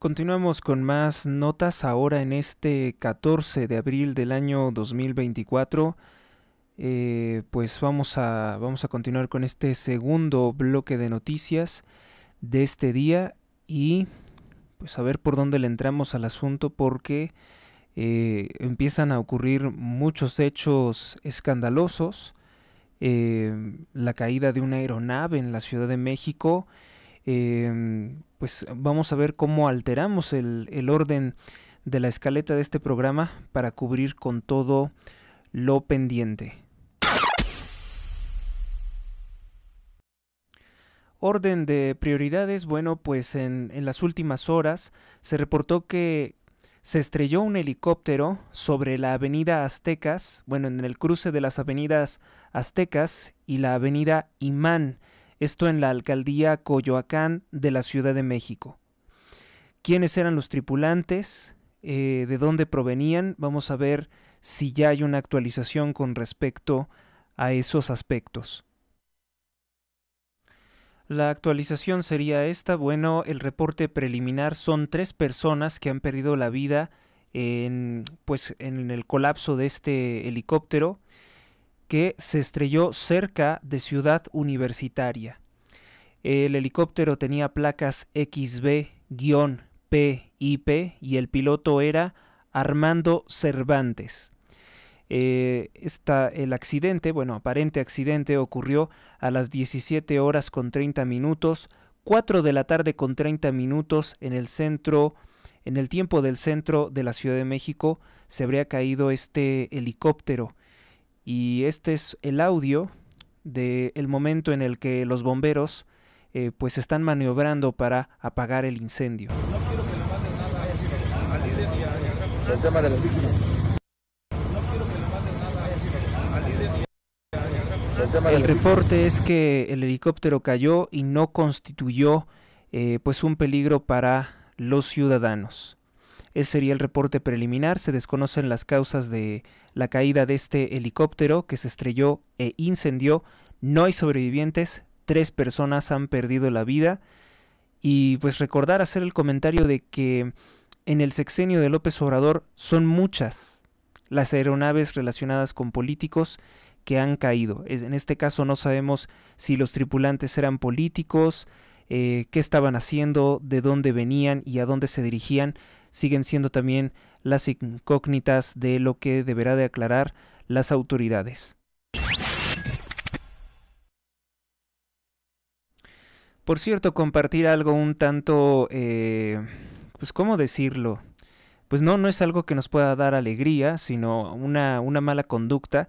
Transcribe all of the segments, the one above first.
Continuamos con más notas ahora en este 14 de abril del año 2024. Eh, pues vamos a, vamos a continuar con este segundo bloque de noticias de este día y pues a ver por dónde le entramos al asunto porque eh, empiezan a ocurrir muchos hechos escandalosos. Eh, la caída de una aeronave en la Ciudad de México. Pues vamos a ver cómo alteramos el, el orden de la escaleta de este programa para cubrir con todo lo pendiente. Orden de prioridades, bueno, pues en, las últimas horas se reportó que se estrelló un helicóptero sobre la avenida Aztecas, bueno, en el cruce de las avenidas Aztecas y la avenida Imán, esto en la alcaldía Coyoacán de la Ciudad de México. ¿Quiénes eran los tripulantes? Eh, ¿De dónde provenían? Vamos a ver si ya hay una actualización con respecto a esos aspectos. La actualización sería esta. Bueno, el reporte preliminar son tres personas que han perdido la vida en, pues, en el colapso de este helicóptero que se estrelló cerca de Ciudad Universitaria. El helicóptero tenía placas XB-PIP y el piloto era Armando Cervantes. Eh, el accidente, bueno, aparente accidente ocurrió a las 17 horas con 30 minutos, 4 de la tarde con 30 minutos en el centro, en el tiempo del centro de la Ciudad de México, se habría caído este helicóptero. Y este es el audio del el momento en el que los bomberos eh, pues están maniobrando para apagar el incendio. El tema de las víctimas. El reporte es que el helicóptero cayó y no constituyó eh, pues un peligro para los ciudadanos. Ese sería el reporte preliminar. Se desconocen las causas de la caída de este helicóptero que se estrelló e incendió. No hay sobrevivientes. Tres personas han perdido la vida. Y pues recordar hacer el comentario de que en el sexenio de López Obrador son muchas las aeronaves relacionadas con políticos que han caído. En este caso no sabemos si los tripulantes eran políticos, eh, qué estaban haciendo, de dónde venían y a dónde se dirigían. Siguen siendo también las incógnitas de lo que deberá de aclarar las autoridades. Por cierto, compartir algo un tanto, eh, pues, ¿cómo decirlo? Pues no, no es algo que nos pueda dar alegría, sino una, una mala conducta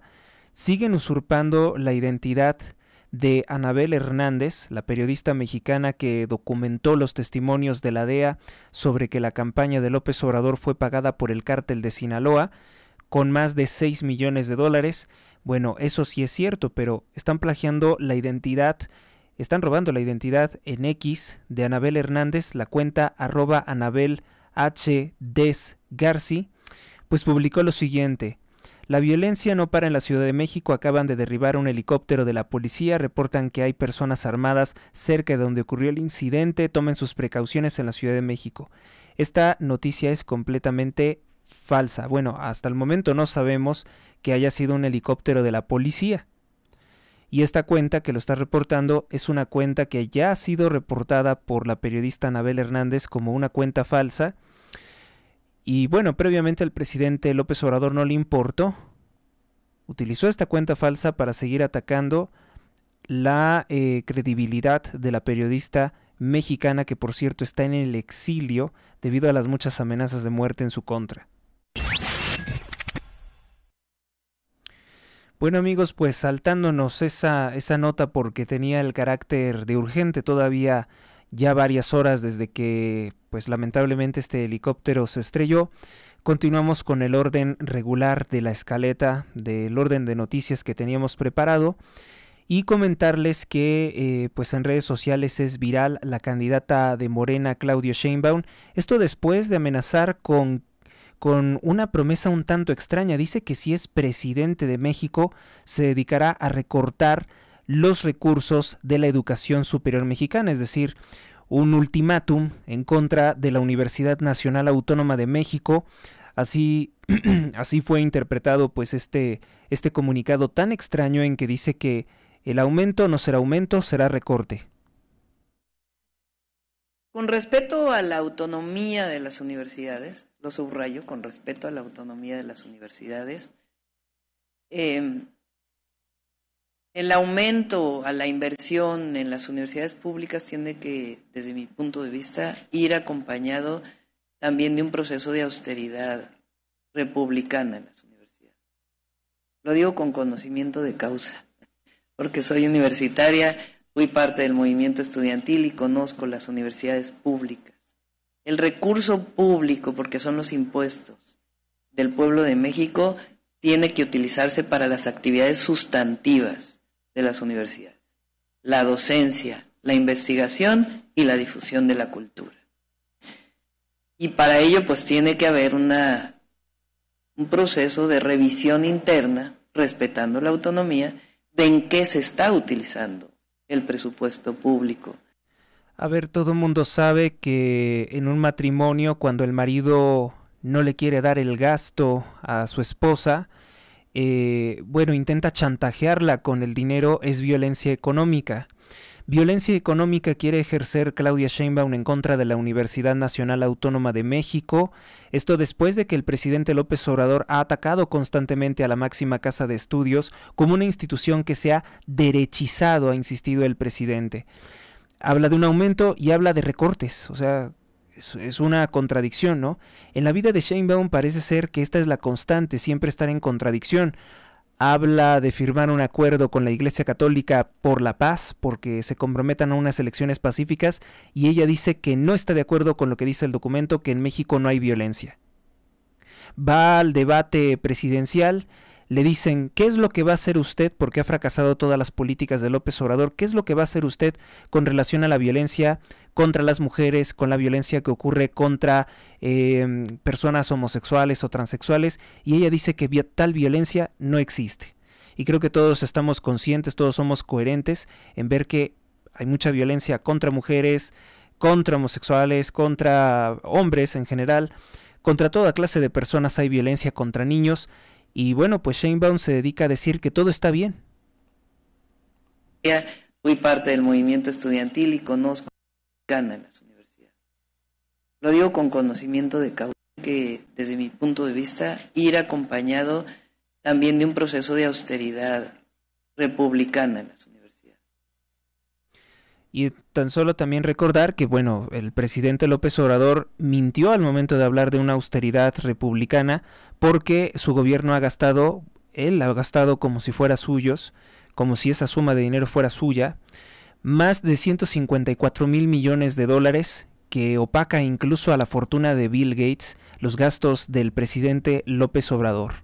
siguen usurpando la identidad de Anabel Hernández, la periodista mexicana que documentó los testimonios de la DEA sobre que la campaña de López Obrador fue pagada por el cártel de Sinaloa con más de 6 millones de dólares. Bueno, eso sí es cierto, pero están plagiando la identidad, están robando la identidad en X de Anabel Hernández, la cuenta arroba Anabel H. Des Garci, pues publicó lo siguiente. La violencia no para en la Ciudad de México. Acaban de derribar un helicóptero de la policía. Reportan que hay personas armadas cerca de donde ocurrió el incidente. Tomen sus precauciones en la Ciudad de México. Esta noticia es completamente falsa. Bueno, hasta el momento no sabemos que haya sido un helicóptero de la policía. Y esta cuenta que lo está reportando es una cuenta que ya ha sido reportada por la periodista Anabel Hernández como una cuenta falsa y bueno, previamente el presidente López Obrador no le importó. Utilizó esta cuenta falsa para seguir atacando la eh, credibilidad de la periodista mexicana que por cierto está en el exilio debido a las muchas amenazas de muerte en su contra. Bueno amigos, pues saltándonos esa, esa nota porque tenía el carácter de urgente todavía ya varias horas desde que, pues lamentablemente este helicóptero se estrelló. Continuamos con el orden regular de la escaleta, del orden de noticias que teníamos preparado y comentarles que eh, pues en redes sociales es viral la candidata de Morena Claudio Sheinbaum. Esto después de amenazar con con una promesa un tanto extraña. Dice que si es presidente de México se dedicará a recortar los recursos de la educación superior mexicana, es decir, un ultimátum en contra de la Universidad Nacional Autónoma de México. Así, así fue interpretado pues este, este comunicado tan extraño en que dice que el aumento no será aumento, será recorte. Con respeto a la autonomía de las universidades, lo subrayo, con respeto a la autonomía de las universidades, em, el aumento a la inversión en las universidades públicas tiene que, desde mi punto de vista, ir acompañado también de un proceso de austeridad republicana en las universidades. Lo digo con conocimiento de causa, porque soy universitaria, Fui parte del movimiento estudiantil y conozco las universidades públicas. El recurso público, porque son los impuestos del pueblo de México, tiene que utilizarse para las actividades sustantivas de las universidades. La docencia, la investigación y la difusión de la cultura. Y para ello pues tiene que haber una, un proceso de revisión interna, respetando la autonomía, de en qué se está utilizando el presupuesto público. A ver, todo el mundo sabe que en un matrimonio, cuando el marido no le quiere dar el gasto a su esposa, eh, bueno, intenta chantajearla con el dinero, es violencia económica. Violencia económica quiere ejercer Claudia Sheinbaum en contra de la Universidad Nacional Autónoma de México. Esto después de que el presidente López Obrador ha atacado constantemente a la máxima casa de estudios como una institución que se ha derechizado, ha insistido el presidente. Habla de un aumento y habla de recortes, o sea, es, una contradicción, ¿no? En la vida de Sheinbaum parece ser que esta es la constante, siempre estar en contradicción habla de firmar un acuerdo con la Iglesia Católica por la paz, porque se comprometan a unas elecciones pacíficas, y ella dice que no está de acuerdo con lo que dice el documento, que en México no hay violencia. Va al debate presidencial le dicen, ¿qué es lo que va a hacer usted, porque ha fracasado todas las políticas de López Obrador, qué es lo que va a hacer usted con relación a la violencia contra las mujeres, con la violencia que ocurre contra em, personas homosexuales o transexuales? Y ella dice que tal violencia no existe. Y creo que todos estamos conscientes, todos somos coherentes en ver que hay mucha violencia contra mujeres, contra homosexuales, contra hombres en general, contra toda clase de personas hay violencia contra niños y bueno, pues Sheinbaum se dedica a decir que todo está bien. Fui parte del movimiento estudiantil y conozco gana en las universidades. Lo digo con conocimiento de causa, que desde mi punto de vista ir acompañado también de un proceso de austeridad republicana en las. Y tan solo también recordar que, bueno, el presidente López Obrador mintió al momento de hablar de una austeridad republicana porque su gobierno ha gastado, él ha gastado como si fuera suyos, como si esa suma de dinero fuera suya, más de 154 mil millones de dólares que opaca incluso a la fortuna de Bill Gates los gastos del presidente López Obrador.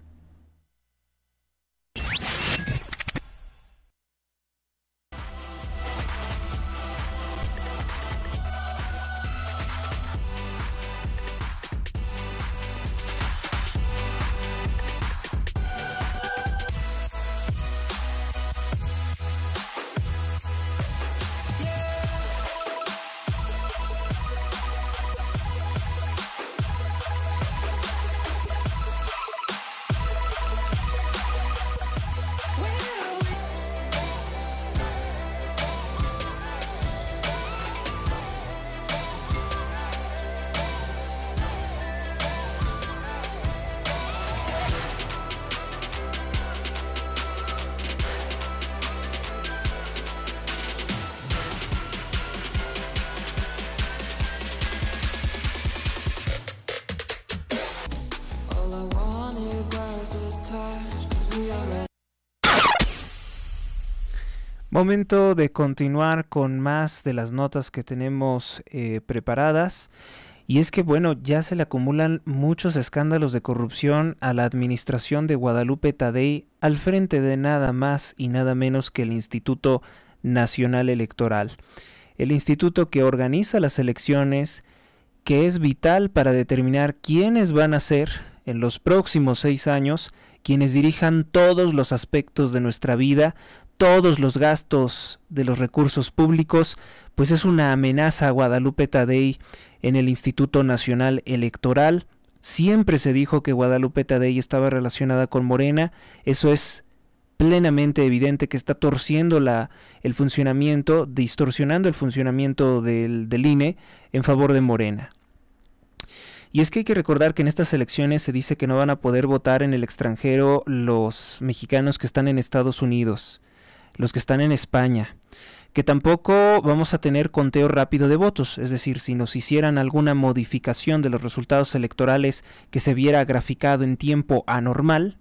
Momento de continuar con más de las notas que tenemos eh, preparadas. Y es que, bueno, ya se le acumulan muchos escándalos de corrupción a la administración de Guadalupe Tadei al frente de nada más y nada menos que el Instituto Nacional Electoral. El instituto que organiza las elecciones, que es vital para determinar quiénes van a ser en los próximos seis años quienes dirijan todos los aspectos de nuestra vida, todos los gastos de los recursos públicos, pues es una amenaza a Guadalupe Tadei en el Instituto Nacional Electoral. Siempre se dijo que Guadalupe Tadei estaba relacionada con Morena, eso es plenamente evidente que está torciendo la, el funcionamiento, distorsionando el funcionamiento del, del INE en favor de Morena. Y es que hay que recordar que en estas elecciones se dice que no van a poder votar en el extranjero los mexicanos que están en Estados Unidos, los que están en España, que tampoco vamos a tener conteo rápido de votos, es decir, si nos hicieran alguna modificación de los resultados electorales que se viera graficado en tiempo anormal,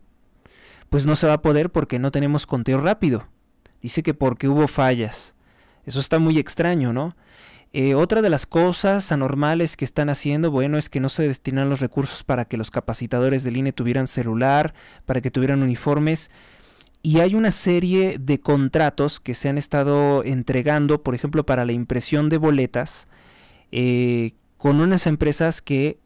pues no se va a poder porque no tenemos conteo rápido. Dice que porque hubo fallas. Eso está muy extraño, ¿no? Eh, otra de las cosas anormales que están haciendo, bueno, es que no se destinan los recursos para que los capacitadores del INE tuvieran celular, para que tuvieran uniformes. Y hay una serie de contratos que se han estado entregando, por ejemplo, para la impresión de boletas, eh, con unas empresas que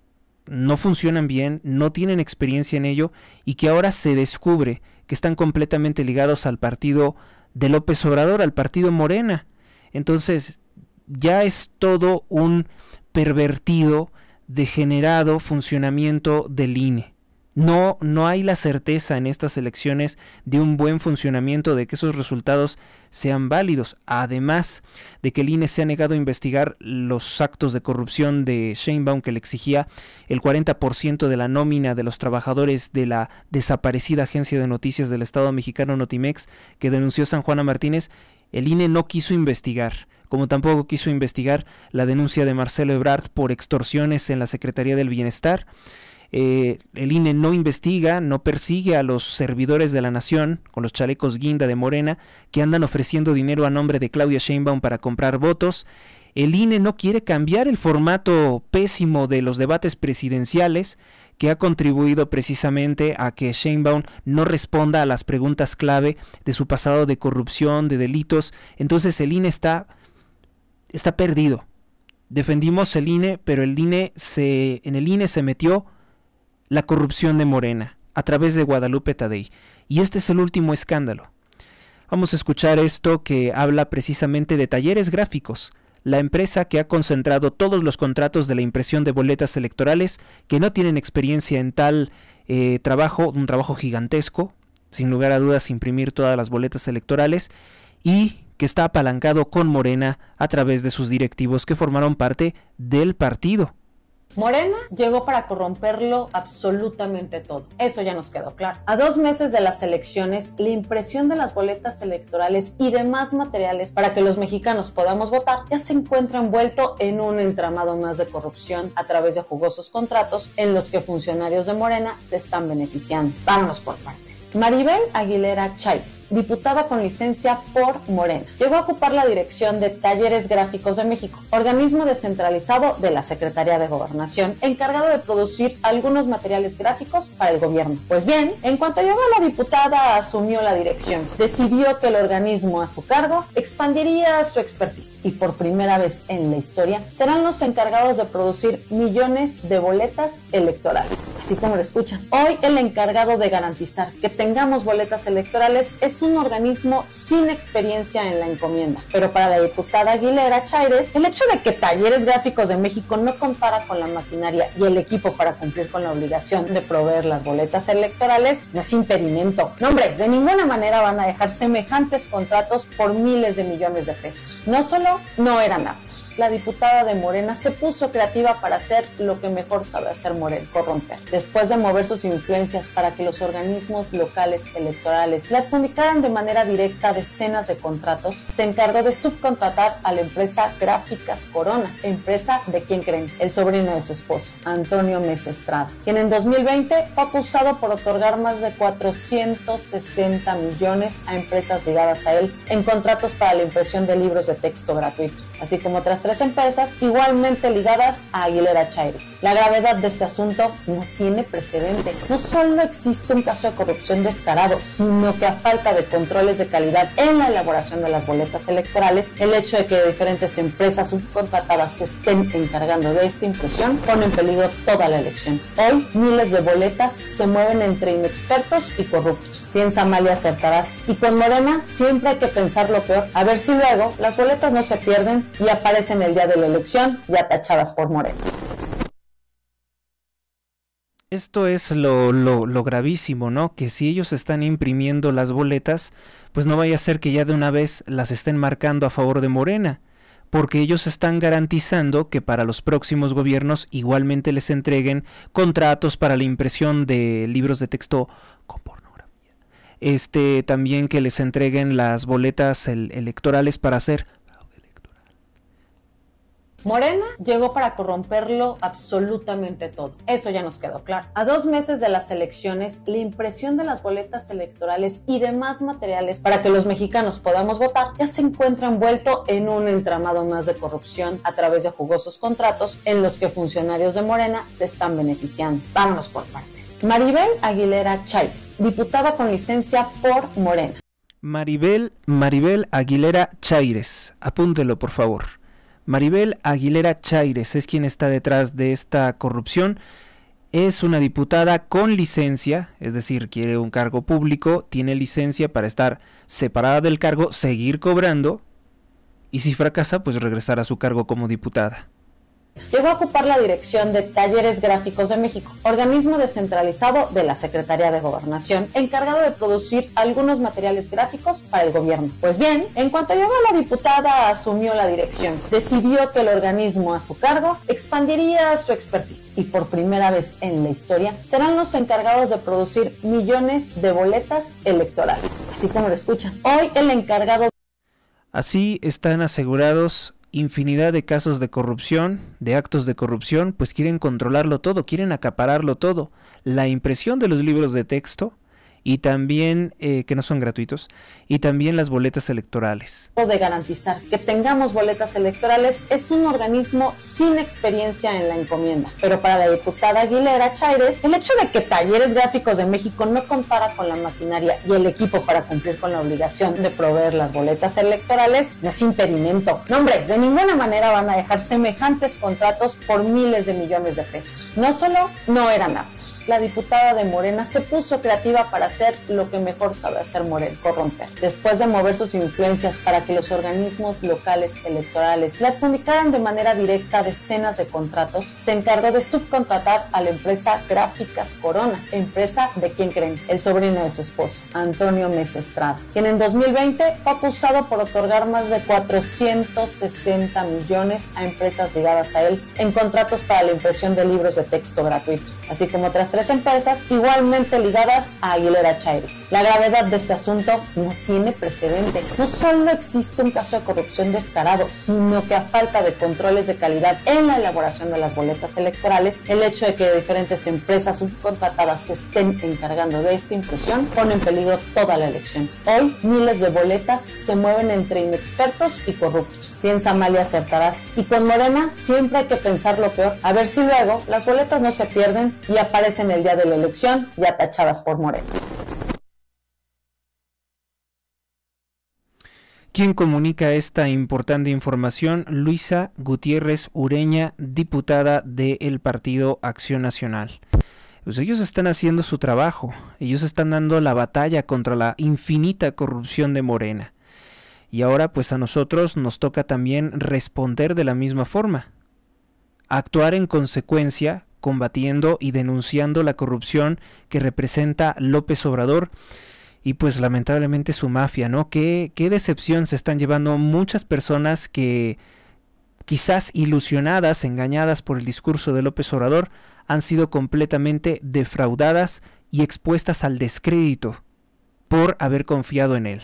no funcionan bien, no tienen experiencia en ello y que ahora se descubre que están completamente ligados al partido de López Obrador, al partido Morena. Entonces, ya es todo un pervertido, degenerado funcionamiento del INE. No, no hay la certeza en estas elecciones de un buen funcionamiento, de que esos resultados sean válidos, además de que el INE se ha negado a investigar los actos de corrupción de Sheinbaum que le exigía el 40% de la nómina de los trabajadores de la desaparecida agencia de noticias del Estado mexicano Notimex que denunció San Juana Martínez, el INE no quiso investigar como tampoco quiso investigar la denuncia de Marcelo Ebrard por extorsiones en la Secretaría del Bienestar. Eh, el INE no investiga, no persigue a los servidores de la nación con los chalecos guinda de Morena que andan ofreciendo dinero a nombre de Claudia Sheinbaum para comprar votos. El INE no quiere cambiar el formato pésimo de los debates presidenciales que ha contribuido precisamente a que Sheinbaum no responda a las preguntas clave de su pasado de corrupción, de delitos. Entonces el INE está está perdido. Defendimos el INE, pero el INE se, en el INE se metió la corrupción de Morena a través de Guadalupe Tadei. Y este es el último escándalo. Vamos a escuchar esto que habla precisamente de talleres gráficos, la empresa que ha concentrado todos los contratos de la impresión de boletas electorales, que no tienen experiencia en tal eh, trabajo, un trabajo gigantesco, sin lugar a dudas imprimir todas las boletas electorales, y que está apalancado con Morena a través de sus directivos que formaron parte del partido. Morena llegó para corromperlo absolutamente todo. Eso ya nos quedó claro. A dos meses de las elecciones, la impresión de las boletas electorales y demás materiales para que los mexicanos podamos votar ya se encuentra envuelto en un entramado más de corrupción a través de jugosos contratos en los que funcionarios de Morena se están beneficiando. Vámonos por partes. Maribel Aguilera Chávez, diputada con licencia por Morena, llegó a ocupar la dirección de Talleres Gráficos de México, organismo descentralizado de la Secretaría de Gobernación, encargado de producir algunos materiales gráficos para el gobierno. Pues bien, en cuanto llegó la diputada asumió la dirección, decidió que el organismo a su cargo expandiría su expertise y por primera vez en la historia serán los encargados de producir millones de boletas electorales, así como lo escuchan. Hoy el encargado de garantizar que tengamos boletas electorales es un organismo sin experiencia en la encomienda. Pero para la diputada Aguilera Chaires, el hecho de que Talleres Gráficos de México no contara con la maquinaria y el equipo para cumplir con la obligación de proveer las boletas electorales no es impedimento. No, hombre, de ninguna manera van a dejar semejantes contratos por miles de millones de pesos. No solo no eran aptos la diputada de Morena se puso creativa para hacer lo que mejor sabe hacer Morena, corromper. Después de mover sus influencias para que los organismos locales electorales le adjudicaran de manera directa decenas de contratos, se encargó de subcontratar a la empresa Gráficas Corona, empresa de quien creen, el sobrino de su esposo, Antonio Mesestrada, quien en 2020 fue acusado por otorgar más de 460 millones a empresas ligadas a él en contratos para la impresión de libros de texto gratuitos, así como otras tres empresas igualmente ligadas a Aguilera Chaires. La gravedad de este asunto no tiene precedente. No solo existe un caso de corrupción descarado, sino que a falta de controles de calidad en la elaboración de las boletas electorales, el hecho de que diferentes empresas subcontratadas se estén encargando de esta impresión pone en peligro toda la elección. Hoy, miles de boletas se mueven entre inexpertos y corruptos. Piensa mal y acertarás. Y con Morena siempre hay que pensar lo peor, a ver si luego las boletas no se pierden y aparecen el día de la elección ya tachadas por Morena. Esto es lo, gravísimo, ¿no? Que si ellos están imprimiendo las boletas, pues no vaya a ser que ya de una vez las estén marcando a favor de Morena, porque ellos están garantizando que para los próximos gobiernos igualmente les entreguen contratos para la impresión de libros de texto con pornografía. Este, también que les entreguen las boletas electorales para hacer Morena llegó para corromperlo absolutamente todo. Eso ya nos quedó claro. A dos meses de las elecciones, la impresión de las boletas electorales y demás materiales para que los mexicanos podamos votar ya se encuentra envuelto en un entramado más de corrupción a través de jugosos contratos en los que funcionarios de Morena se están beneficiando. Vámonos por partes. Maribel Aguilera Chávez, diputada con licencia por Morena. Maribel, Maribel Aguilera Chaires, apúntelo por favor. Maribel Aguilera Chaires es quien está detrás de esta corrupción. Es una diputada con licencia, es decir, quiere un cargo público, tiene licencia para estar separada del cargo, seguir cobrando y si fracasa, pues regresar a su cargo como diputada. Llegó a ocupar la dirección de Talleres Gráficos de México, organismo descentralizado de la Secretaría de Gobernación, encargado de producir algunos materiales gráficos para el gobierno. Pues bien, en cuanto llegó la diputada asumió la dirección, decidió que el organismo a su cargo expandiría su expertise y por primera vez en la historia serán los encargados de producir millones de boletas electorales, así como lo escuchan. Hoy el encargado Así están asegurados infinidad de casos de corrupción, de actos de corrupción, pues quieren controlarlo todo, quieren acapararlo todo. La impresión de los libros de texto, y también eh, que no son gratuitos y también las boletas electorales. De garantizar que tengamos boletas electorales es un organismo sin experiencia en la encomienda, pero para la diputada Aguilera Chaires, el hecho de que Talleres Gráficos de México no contara con la maquinaria y el equipo para cumplir con la obligación de proveer las boletas electorales no es impedimento. No, hombre, de ninguna manera van a dejar semejantes contratos por miles de millones de pesos. No solo no eran aptos la diputada de Morena se puso creativa para hacer lo que mejor sabe hacer Morena, corromper. Después de mover sus influencias para que los organismos locales electorales le adjudicaran de manera directa decenas de contratos, se encargó de subcontratar a la empresa Gráficas Corona, empresa de quien creen, el sobrino de su esposo, Antonio Mesestrada, quien en 2020 fue acusado por otorgar más de 460 millones a empresas ligadas a él en contratos para la impresión de libros de texto gratuitos, así como otras tres empresas igualmente ligadas a Aguilera Chaires. La gravedad de este asunto no tiene precedente. No solo existe un caso de corrupción descarado, sino que a falta de controles de calidad en la elaboración de las boletas electorales, el hecho de que diferentes empresas subcontratadas se estén encargando de esta impresión pone en peligro toda la elección. Hoy, miles de boletas se mueven entre inexpertos y corruptos. Piensa mal y acertarás. Y con Morena siempre hay que pensar lo peor, a ver si luego las boletas no se pierden y aparecen en el día de la elección ya tachadas por Moreno. ¿Quién comunica esta importante información? Luisa Gutiérrez Ureña, diputada del Partido Acción Nacional. Pues ellos están haciendo su trabajo, ellos están dando la batalla contra la infinita corrupción de Morena. Y ahora pues a nosotros nos toca también responder de la misma forma, actuar en consecuencia combatiendo y denunciando la corrupción que representa López Obrador y pues lamentablemente su mafia, ¿no? Qué, qué decepción se están llevando muchas personas que quizás ilusionadas, engañadas por el discurso de López Obrador, han sido completamente defraudadas y expuestas al descrédito por haber confiado en él.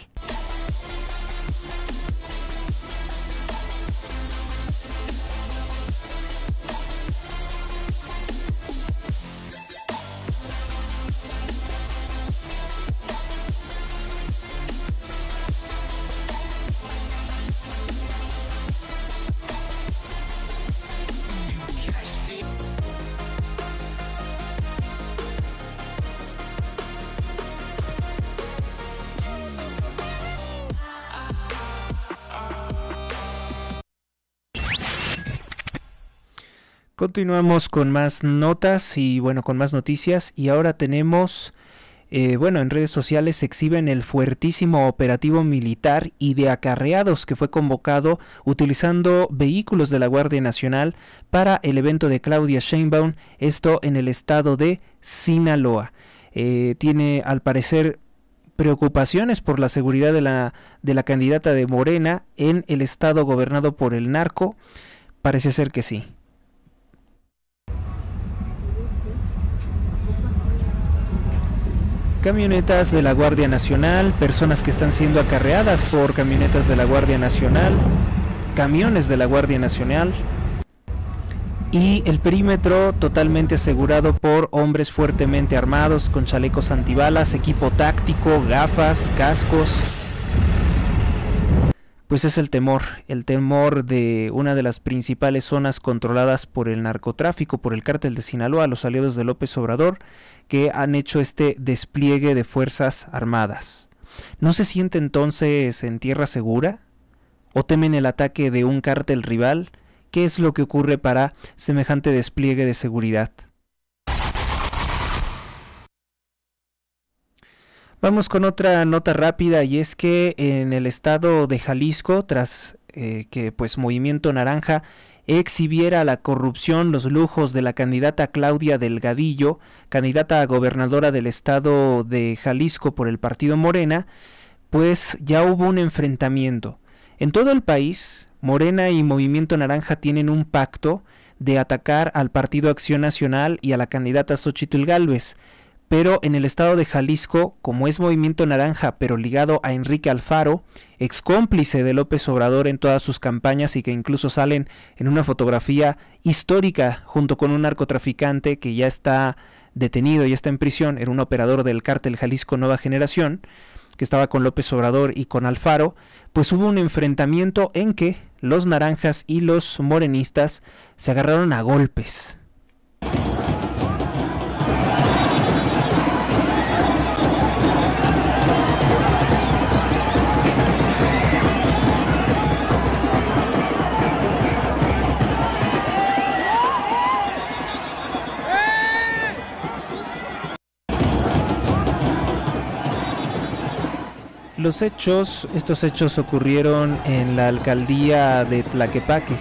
Continuamos con más notas y bueno, con más noticias y ahora tenemos, eh, bueno, en redes sociales se exhiben el fuertísimo operativo militar y de acarreados que fue convocado utilizando vehículos de la Guardia Nacional para el evento de Claudia Sheinbaum, esto en el estado de Sinaloa. Eh, tiene al parecer preocupaciones por la seguridad de la, de la candidata de Morena en el estado gobernado por el narco. Parece ser que sí. Camionetas de la Guardia Nacional, personas que están siendo acarreadas por camionetas de la Guardia Nacional, camiones de la Guardia Nacional y el perímetro totalmente asegurado por hombres fuertemente armados con chalecos antibalas, equipo táctico, gafas, cascos. Pues es el temor, el temor de una de las principales zonas controladas por el narcotráfico, por el cártel de Sinaloa, los aliados de López Obrador, que han hecho este despliegue de fuerzas armadas. ¿No se siente entonces en tierra segura? ¿O temen el ataque de un cártel rival? ¿Qué es lo que ocurre para semejante despliegue de seguridad? Vamos con otra nota rápida y es que en el estado de Jalisco, tras eh, que pues Movimiento Naranja exhibiera la corrupción, los lujos de la candidata Claudia Delgadillo, candidata a gobernadora del estado de Jalisco por el partido Morena, pues ya hubo un enfrentamiento. En todo el país, Morena y Movimiento Naranja tienen un pacto de atacar al Partido Acción Nacional y a la candidata Xochitl Gálvez pero en el estado de Jalisco, como es movimiento naranja, pero ligado a Enrique Alfaro, ex cómplice de López Obrador en todas sus campañas y que incluso salen en una fotografía histórica junto con un narcotraficante que ya está detenido y está en prisión, era un operador del cártel Jalisco Nueva Generación, que estaba con López Obrador y con Alfaro, pues hubo un enfrentamiento en que los naranjas y los morenistas se agarraron a golpes. Los hechos, estos hechos ocurrieron en la alcaldía de Tlaquepaque.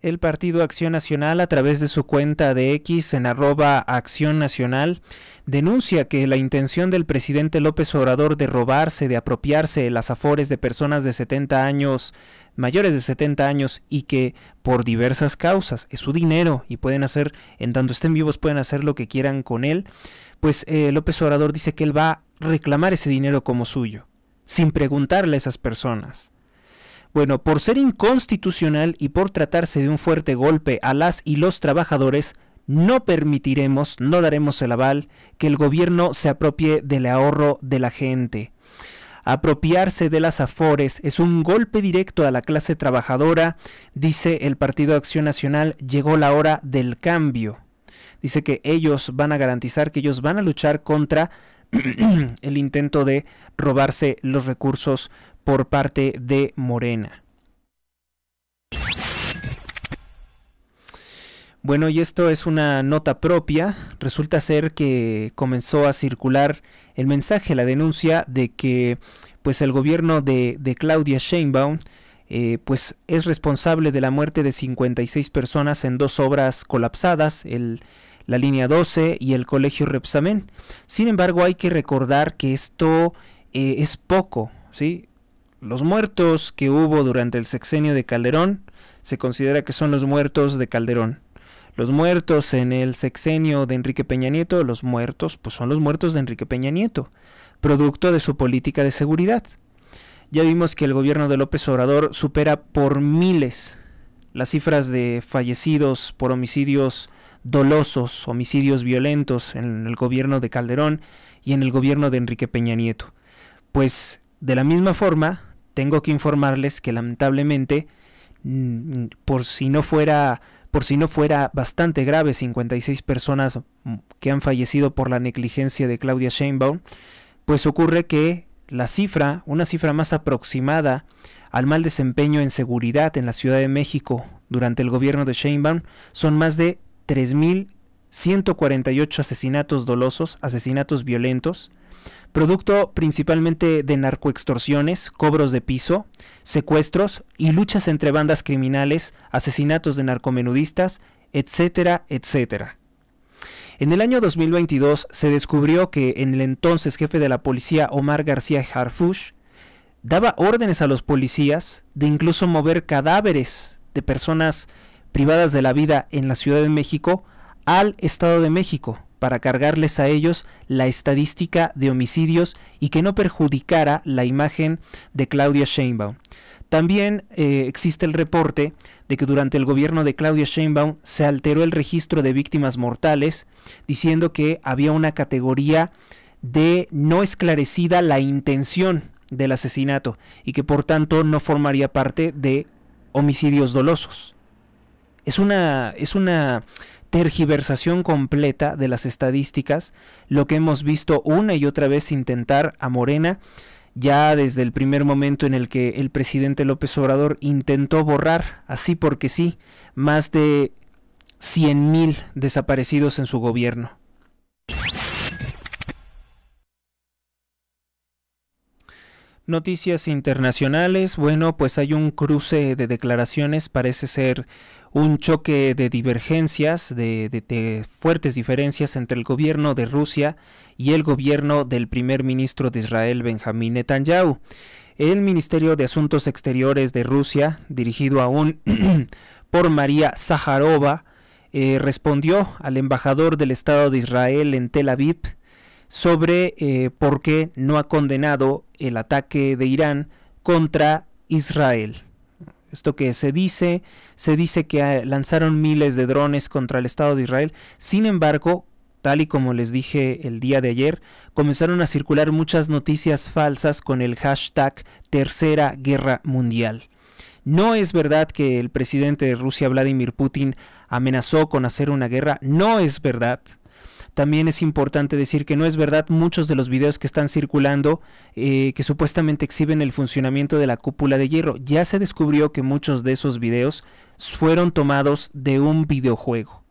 El Partido Acción Nacional, a través de su cuenta de X en arroba Acción Nacional, denuncia que la intención del presidente López Obrador de robarse, de apropiarse las afores de personas de 70 años mayores de 70 años y que por diversas causas es su dinero y pueden hacer, en tanto estén vivos, pueden hacer lo que quieran con él, pues eh, López Obrador dice que él va a reclamar ese dinero como suyo, sin preguntarle a esas personas. Bueno, por ser inconstitucional y por tratarse de un fuerte golpe a las y los trabajadores, no permitiremos, no daremos el aval que el gobierno se apropie del ahorro de la gente. Apropiarse de las afores es un golpe directo a la clase trabajadora, dice el Partido Acción Nacional, llegó la hora del cambio. Dice que ellos van a garantizar que ellos van a luchar contra el intento de robarse los recursos por parte de Morena. Bueno, y esto es una nota propia. Resulta ser que comenzó a circular el mensaje, la denuncia de que pues el gobierno de, Claudia Sheinbaum eh, pues es responsable de la muerte de 56 personas en dos obras colapsadas, el, la línea 12 y el colegio Repsamen. Sin embargo, hay que recordar que esto eh, es poco, ¿sí? Los muertos que hubo durante el sexenio de Calderón se considera que son los muertos de Calderón. Los muertos en el sexenio de Enrique Peña Nieto, los muertos, pues son los muertos de Enrique Peña Nieto, producto de su política de seguridad. Ya vimos que el gobierno de López Obrador supera por miles las cifras de fallecidos por homicidios dolosos, homicidios violentos en el gobierno de Calderón y en el gobierno de Enrique Peña Nieto. Pues de la misma forma, tengo que informarles que lamentablemente, mm, por si no fuera por si no fuera bastante grave, 56 personas que han fallecido por la negligencia de Claudia Sheinbaum, pues ocurre que la cifra, una cifra más aproximada al mal desempeño en seguridad en la Ciudad de México durante el gobierno de Sheinbaum son más de 3.148 asesinatos dolosos, asesinatos violentos, producto principalmente de narcoextorsiones, cobros de piso, secuestros y luchas entre bandas criminales, asesinatos de narcomenudistas, etcétera, etcétera. En el año 2022 se descubrió que en el entonces jefe de la policía Omar García Harfush daba órdenes a los policías de incluso mover cadáveres de personas privadas de la vida en la Ciudad de México al Estado de México para cargarles a ellos la estadística de homicidios y que no perjudicara la imagen de Claudia Sheinbaum. También eh, existe el reporte de que durante el gobierno de Claudia Sheinbaum se alteró el registro de víctimas mortales, diciendo que había una categoría de no esclarecida la intención del asesinato y que por tanto no formaría parte de homicidios dolosos. Es una, es una tergiversación completa de las estadísticas, lo que hemos visto una y otra vez intentar a Morena ya desde el primer momento en el que el presidente López Obrador intentó borrar, así porque sí, más de 100.000 desaparecidos en su gobierno. Noticias internacionales, bueno, pues hay un cruce de declaraciones, parece ser un choque de divergencias, de, fuertes diferencias entre el gobierno de Rusia y el gobierno del primer ministro de Israel, Benjamín Netanyahu. El Ministerio de Asuntos Exteriores de Rusia, dirigido aún por María Zaharova, eh, respondió al embajador del Estado de Israel en Tel Aviv sobre eh, por qué no ha condenado el ataque de Irán contra Israel. Esto que se dice, se dice que ah, lanzaron miles de drones contra el Estado de Israel. Sin embargo, tal y como les dije el día de ayer, comenzaron a circular muchas noticias falsas con el hashtag Tercera Guerra Mundial. No es verdad que el presidente de Rusia, Vladimir Putin, amenazó con hacer una guerra. No es verdad. También es importante decir que no es verdad muchos de los videos que están circulando eh, que supuestamente exhiben el funcionamiento de la cúpula de hierro. Ya se descubrió que muchos de esos videos fueron tomados de un videojuego.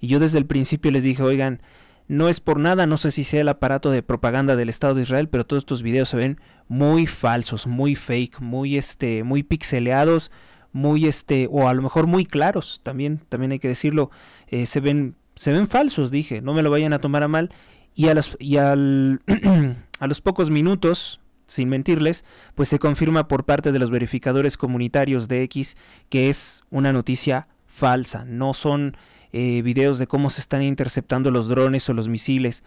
Y yo desde el principio les dije, oigan, no es por nada, no sé si sea el aparato de propaganda del Estado de Israel, pero todos estos videos se ven muy falsos, muy fake, muy este, muy pixeleados, muy este, o a lo mejor muy claros, también, también hay que decirlo, eh, se ven se ven falsos, dije, no me lo vayan a tomar a mal. Y a, y al, a los pocos minutos, sin mentirles, pues se confirma por parte de los verificadores comunitarios de X que es una noticia falsa. No son eh, videos de cómo se están interceptando los drones o los misiles.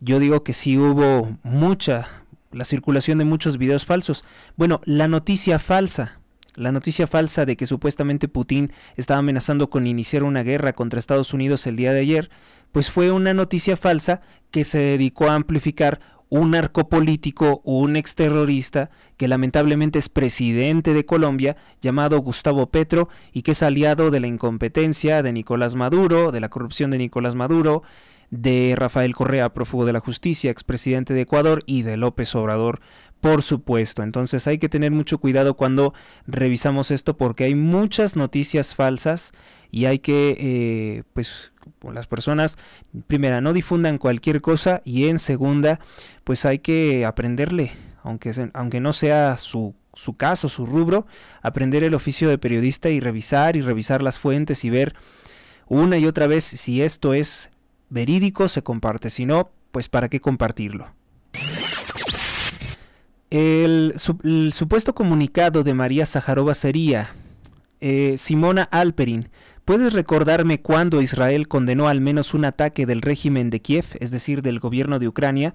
Yo digo que sí hubo mucha, la circulación de muchos videos falsos. Bueno, la noticia falsa la noticia falsa de que supuestamente Putin estaba amenazando con iniciar una guerra contra Estados Unidos el día de ayer, pues fue una noticia falsa que se dedicó a amplificar un narcopolítico o un exterrorista que lamentablemente es presidente de Colombia, llamado Gustavo Petro, y que es aliado de la incompetencia de Nicolás Maduro, de la corrupción de Nicolás Maduro, de Rafael Correa, prófugo de la justicia, expresidente de Ecuador, y de López Obrador, por supuesto. Entonces hay que tener mucho cuidado cuando revisamos esto porque hay muchas noticias falsas y hay que, eh, pues, las personas, primera, no difundan cualquier cosa y en segunda, pues hay que aprenderle, aunque, aunque no sea su su caso, su rubro, aprender el oficio de periodista y revisar y revisar las fuentes y ver una y otra vez si esto es verídico, se comparte, si no, pues para qué compartirlo. El, supuesto comunicado de María Zaharova sería, eh, Simona Alperin, ¿puedes recordarme cuándo Israel condenó al menos un ataque del régimen de Kiev, es decir, del gobierno de Ucrania,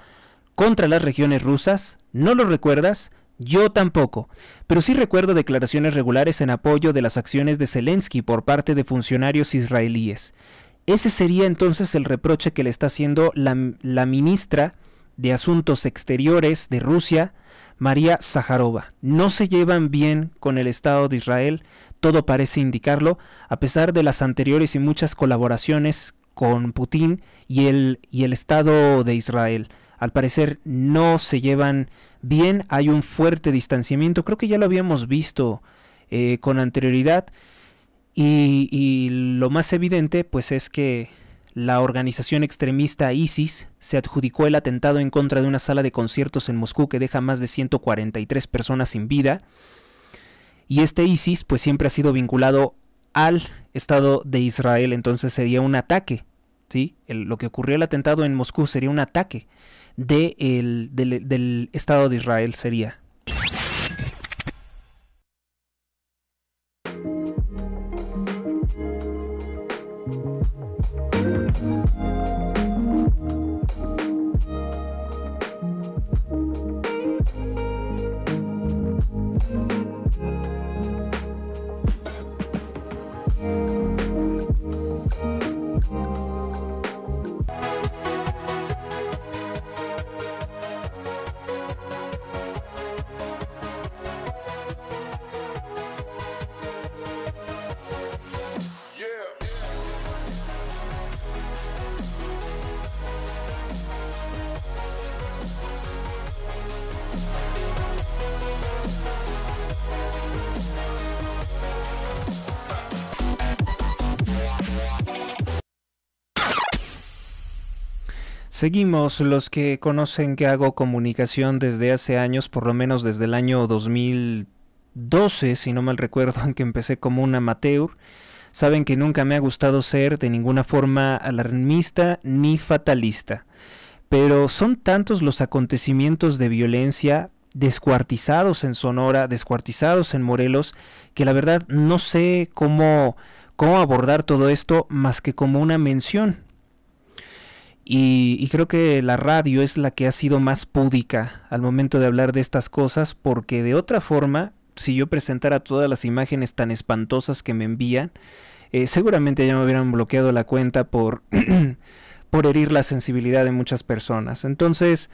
contra las regiones rusas? ¿No lo recuerdas? Yo tampoco, pero sí recuerdo declaraciones regulares en apoyo de las acciones de Zelensky por parte de funcionarios israelíes. Ese sería entonces el reproche que le está haciendo la, la ministra de Asuntos Exteriores de Rusia, María Zaharova. No se llevan bien con el Estado de Israel, todo parece indicarlo, a pesar de las anteriores y muchas colaboraciones con Putin y el, y el Estado de Israel. Al parecer no se llevan bien, hay un fuerte distanciamiento, creo que ya lo habíamos visto eh, con anterioridad y, y lo más evidente pues es que la organización extremista ISIS se adjudicó el atentado en contra de una sala de conciertos en Moscú que deja más de 143 personas sin vida. Y este ISIS pues siempre ha sido vinculado al Estado de Israel, entonces sería un ataque. ¿sí? lo que ocurrió el atentado en Moscú sería un ataque de el, del, del Estado de Israel, sería. Seguimos, los que conocen que hago comunicación desde hace años, por lo menos desde el año 2012, si no mal recuerdo, en que empecé como un amateur, saben que nunca me ha gustado ser de ninguna forma alarmista ni fatalista. Pero son tantos los acontecimientos de violencia descuartizados en Sonora, descuartizados en Morelos, que la verdad no sé cómo, cómo abordar todo esto más que como una mención y, creo que la radio es la que ha sido más púdica al momento de hablar de estas cosas, porque de otra forma, si yo presentara todas las imágenes tan espantosas que me envían, eh, seguramente ya me hubieran bloqueado la cuenta por, por herir la sensibilidad de muchas personas. Entonces,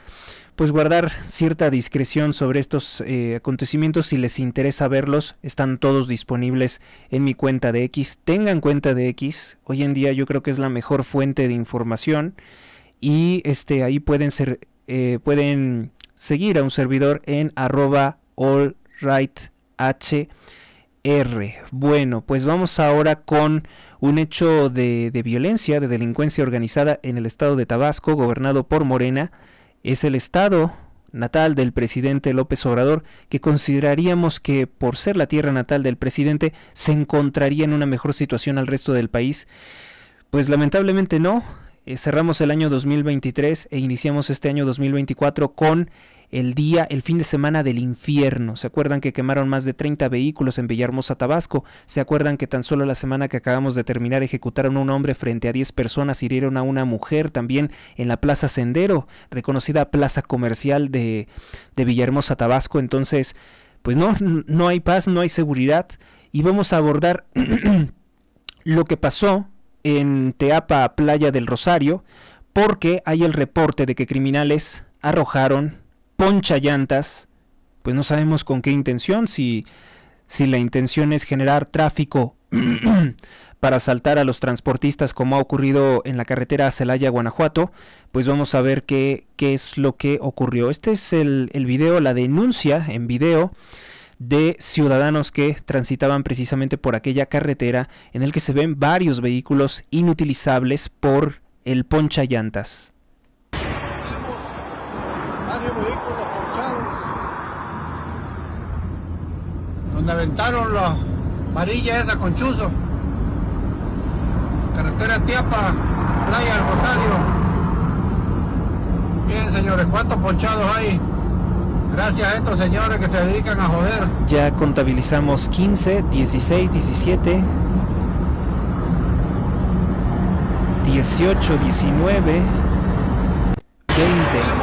pues guardar cierta discreción sobre estos eh, acontecimientos. Si les interesa verlos, están todos disponibles en mi cuenta de X. Tengan cuenta de X. Hoy en día yo creo que es la mejor fuente de información y este, ahí pueden, ser, eh, pueden seguir a un servidor en arroba allrighthr. Bueno, pues vamos ahora con un hecho de, violencia, de delincuencia organizada en el estado de Tabasco, gobernado por Morena. Es el estado natal del presidente López Obrador, que consideraríamos que por ser la tierra natal del presidente se encontraría en una mejor situación al resto del país. Pues lamentablemente no, eh, cerramos el año 2023 e iniciamos este año 2024 con el día, el fin de semana del infierno. ¿Se acuerdan que quemaron más de 30 vehículos en Villahermosa, Tabasco? ¿Se acuerdan que tan solo la semana que acabamos de terminar ejecutaron a un hombre frente a 10 personas, hirieron a una mujer también en la Plaza Sendero, reconocida plaza comercial de, de Villahermosa, Tabasco? Entonces, pues no, no hay paz, no hay seguridad y vamos a abordar lo que pasó en Teapa, Playa del Rosario, porque hay el reporte de que criminales arrojaron poncha llantas, pues no sabemos con qué intención, si, si la intención es generar tráfico para asaltar a los transportistas como ha ocurrido en la carretera Celaya, Guanajuato, pues vamos a ver qué, qué es lo que ocurrió. Este es el, el video, la denuncia en video de ciudadanos que transitaban precisamente por aquella carretera en el que se ven varios vehículos inutilizables por el poncha llantas. Varios vehículos ponchados. Donde aventaron la varilla esa con chuzo. Carretera Tiapa, Playa del Rosario. Bien, señores, ¿cuántos ponchados hay? Gracias a estos señores que se dedican a joder. Ya contabilizamos 15, 16, 17, 18, 19, 20.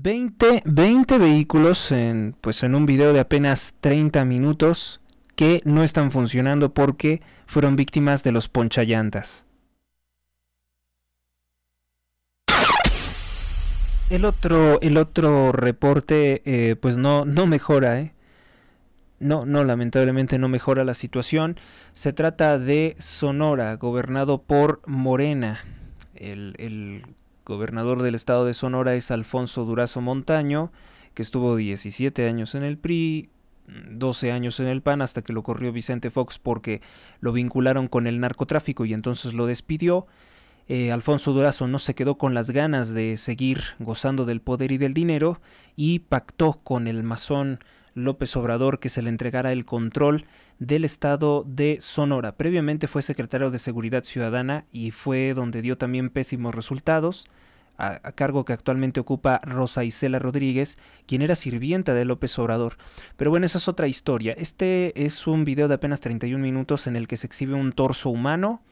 20, 20 vehículos en, pues en un video de apenas 30 minutos que no están funcionando porque fueron víctimas de los ponchallantas. El otro, el otro reporte, eh, pues no, no mejora, ¿eh? No, no, lamentablemente no mejora la situación. Se trata de Sonora, gobernado por Morena. El, el gobernador del estado de Sonora es Alfonso Durazo Montaño, que estuvo 17 años en el PRI, 12 años en el PAN hasta que lo corrió Vicente Fox porque lo vincularon con el narcotráfico y entonces lo despidió. Eh, Alfonso Durazo no se quedó con las ganas de seguir gozando del poder y del dinero y pactó con el masón López Obrador que se le entregara el control del estado de Sonora. Previamente fue secretario de Seguridad Ciudadana y fue donde dio también pésimos resultados a, cargo que actualmente ocupa Rosa Isela Rodríguez, quien era sirvienta de López Obrador. Pero bueno, esa es otra historia. Este es un video de apenas 31 minutos en el que se exhibe un torso humano,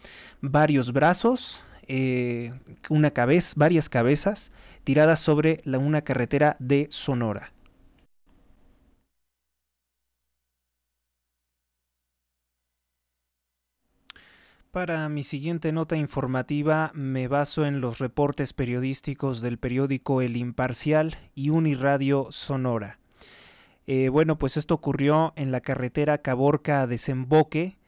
varios brazos, eh, una cabeza, varias cabezas tiradas sobre la, una carretera de Sonora. Para mi siguiente nota informativa me baso en los reportes periodísticos del periódico El Imparcial y Uniradio Sonora. Eh, bueno, pues esto ocurrió en la carretera Caborca a Desemboque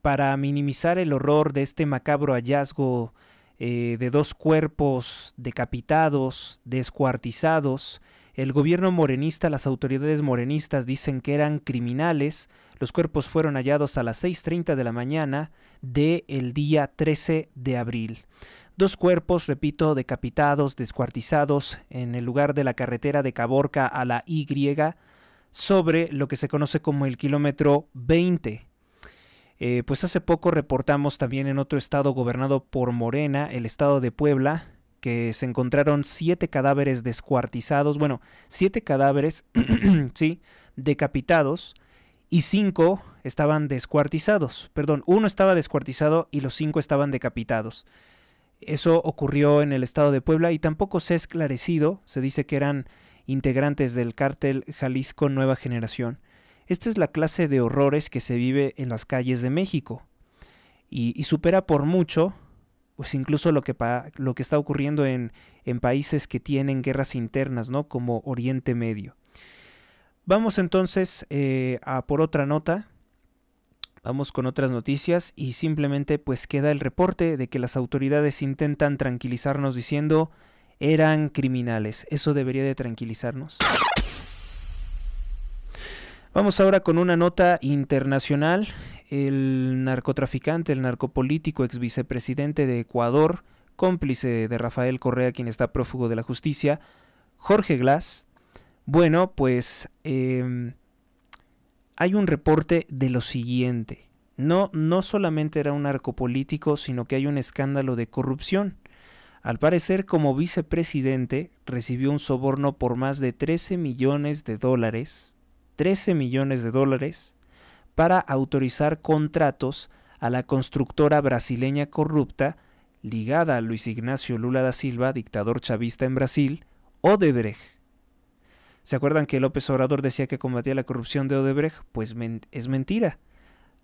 para minimizar el horror de este macabro hallazgo eh, de dos cuerpos decapitados, descuartizados. El gobierno morenista, las autoridades morenistas dicen que eran criminales los cuerpos fueron hallados a las 6.30 de la mañana del el día 13 de abril. Dos cuerpos, repito, decapitados, descuartizados en el lugar de la carretera de Caborca a la Y sobre lo que se conoce como el kilómetro 20. Eh, pues hace poco reportamos también en otro estado gobernado por Morena, el estado de Puebla, que se encontraron siete cadáveres descuartizados, bueno, siete cadáveres, sí, decapitados, y cinco estaban descuartizados. Perdón, uno estaba descuartizado y los cinco estaban decapitados. Eso ocurrió en el estado de Puebla y tampoco se ha esclarecido, se dice que eran integrantes del cártel Jalisco Nueva Generación. Esta es la clase de horrores que se vive en las calles de México y, supera por mucho pues incluso lo que, está ocurriendo en, en países que tienen guerras internas, ¿no? Como Oriente Medio. Vamos entonces eh, a por otra nota. Vamos con otras noticias y simplemente pues queda el reporte de que las autoridades intentan tranquilizarnos diciendo eran criminales. Eso debería de tranquilizarnos. Vamos ahora con una nota internacional. El narcotraficante, el narcopolítico, ex vicepresidente de Ecuador, cómplice de Rafael Correa, quien está prófugo de la justicia, Jorge Glass, bueno, pues em, hay un reporte de lo siguiente. No, no solamente era un político, sino que hay un escándalo de corrupción. Al parecer, como vicepresidente, recibió un soborno por más de 13 millones de dólares, 13 millones de dólares, para autorizar contratos a la constructora brasileña corrupta ligada a Luis Ignacio Lula da Silva, dictador chavista en Brasil, Odebrecht. ¿Se acuerdan que López Obrador decía que combatía la corrupción de Odebrecht? Pues es mentira.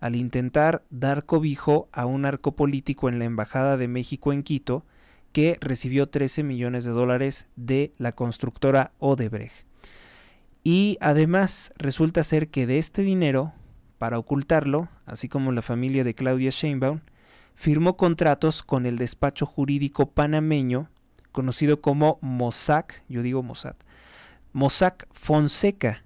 Al intentar dar cobijo a un arco político en la Embajada de México en Quito, que recibió 13 millones de dólares de la constructora Odebrecht. Y además resulta ser que de este dinero, para ocultarlo, así como la familia de Claudia Sheinbaum, firmó contratos con el despacho jurídico panameño conocido como Mossack, yo digo Mossad, Mossack Fonseca,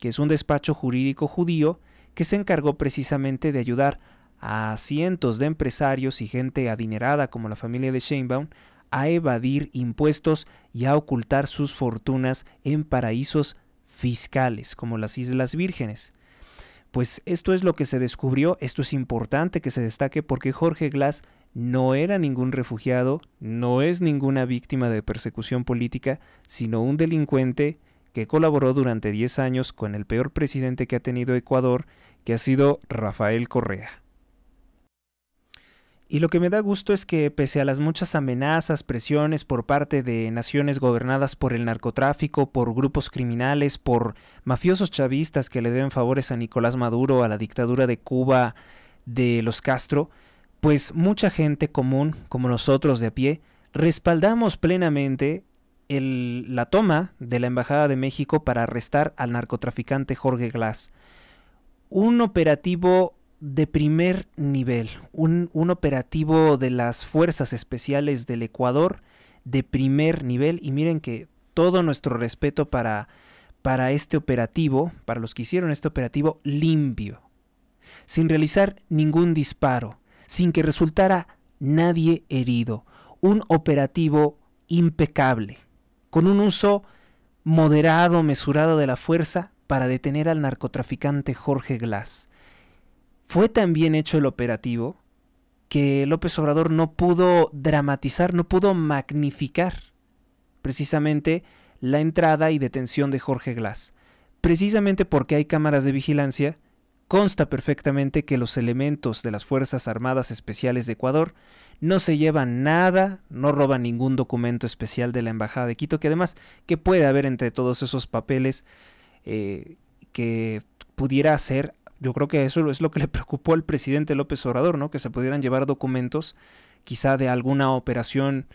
que es un despacho jurídico judío que se encargó precisamente de ayudar a cientos de empresarios y gente adinerada como la familia de Sheinbaum a evadir impuestos y a ocultar sus fortunas en paraísos fiscales como las Islas Vírgenes. Pues esto es lo que se descubrió, esto es importante que se destaque porque Jorge Glass no era ningún refugiado, no es ninguna víctima de persecución política, sino un delincuente que colaboró durante 10 años con el peor presidente que ha tenido Ecuador, que ha sido Rafael Correa. Y lo que me da gusto es que pese a las muchas amenazas, presiones por parte de naciones gobernadas por el narcotráfico, por grupos criminales, por mafiosos chavistas que le deben favores a Nicolás Maduro, a la dictadura de Cuba, de los Castro, pues mucha gente común, como nosotros de a pie, respaldamos plenamente la toma de la Embajada de México para arrestar al narcotraficante Jorge Glass. un operativo de primer nivel, un, un, operativo de las Fuerzas Especiales del Ecuador de primer nivel. Y miren que todo nuestro respeto para, para este operativo, para los que hicieron este operativo limpio, sin realizar ningún disparo, sin que resultara nadie herido. Un operativo impecable, con un uso moderado, mesurado de la fuerza para detener al narcotraficante Jorge Glass. Fue tan bien hecho el operativo que López Obrador no pudo dramatizar, no pudo magnificar precisamente la entrada y detención de Jorge Glass. Precisamente porque hay cámaras de vigilancia, consta perfectamente que los elementos de las Fuerzas Armadas Especiales de Ecuador no se llevan nada, no roban ningún documento especial de la Embajada de Quito, que además que puede haber entre todos esos papeles eh, que pudiera ser, yo creo que eso es lo que le preocupó al presidente López Obrador, ¿no? Que se pudieran llevar documentos quizá de alguna operación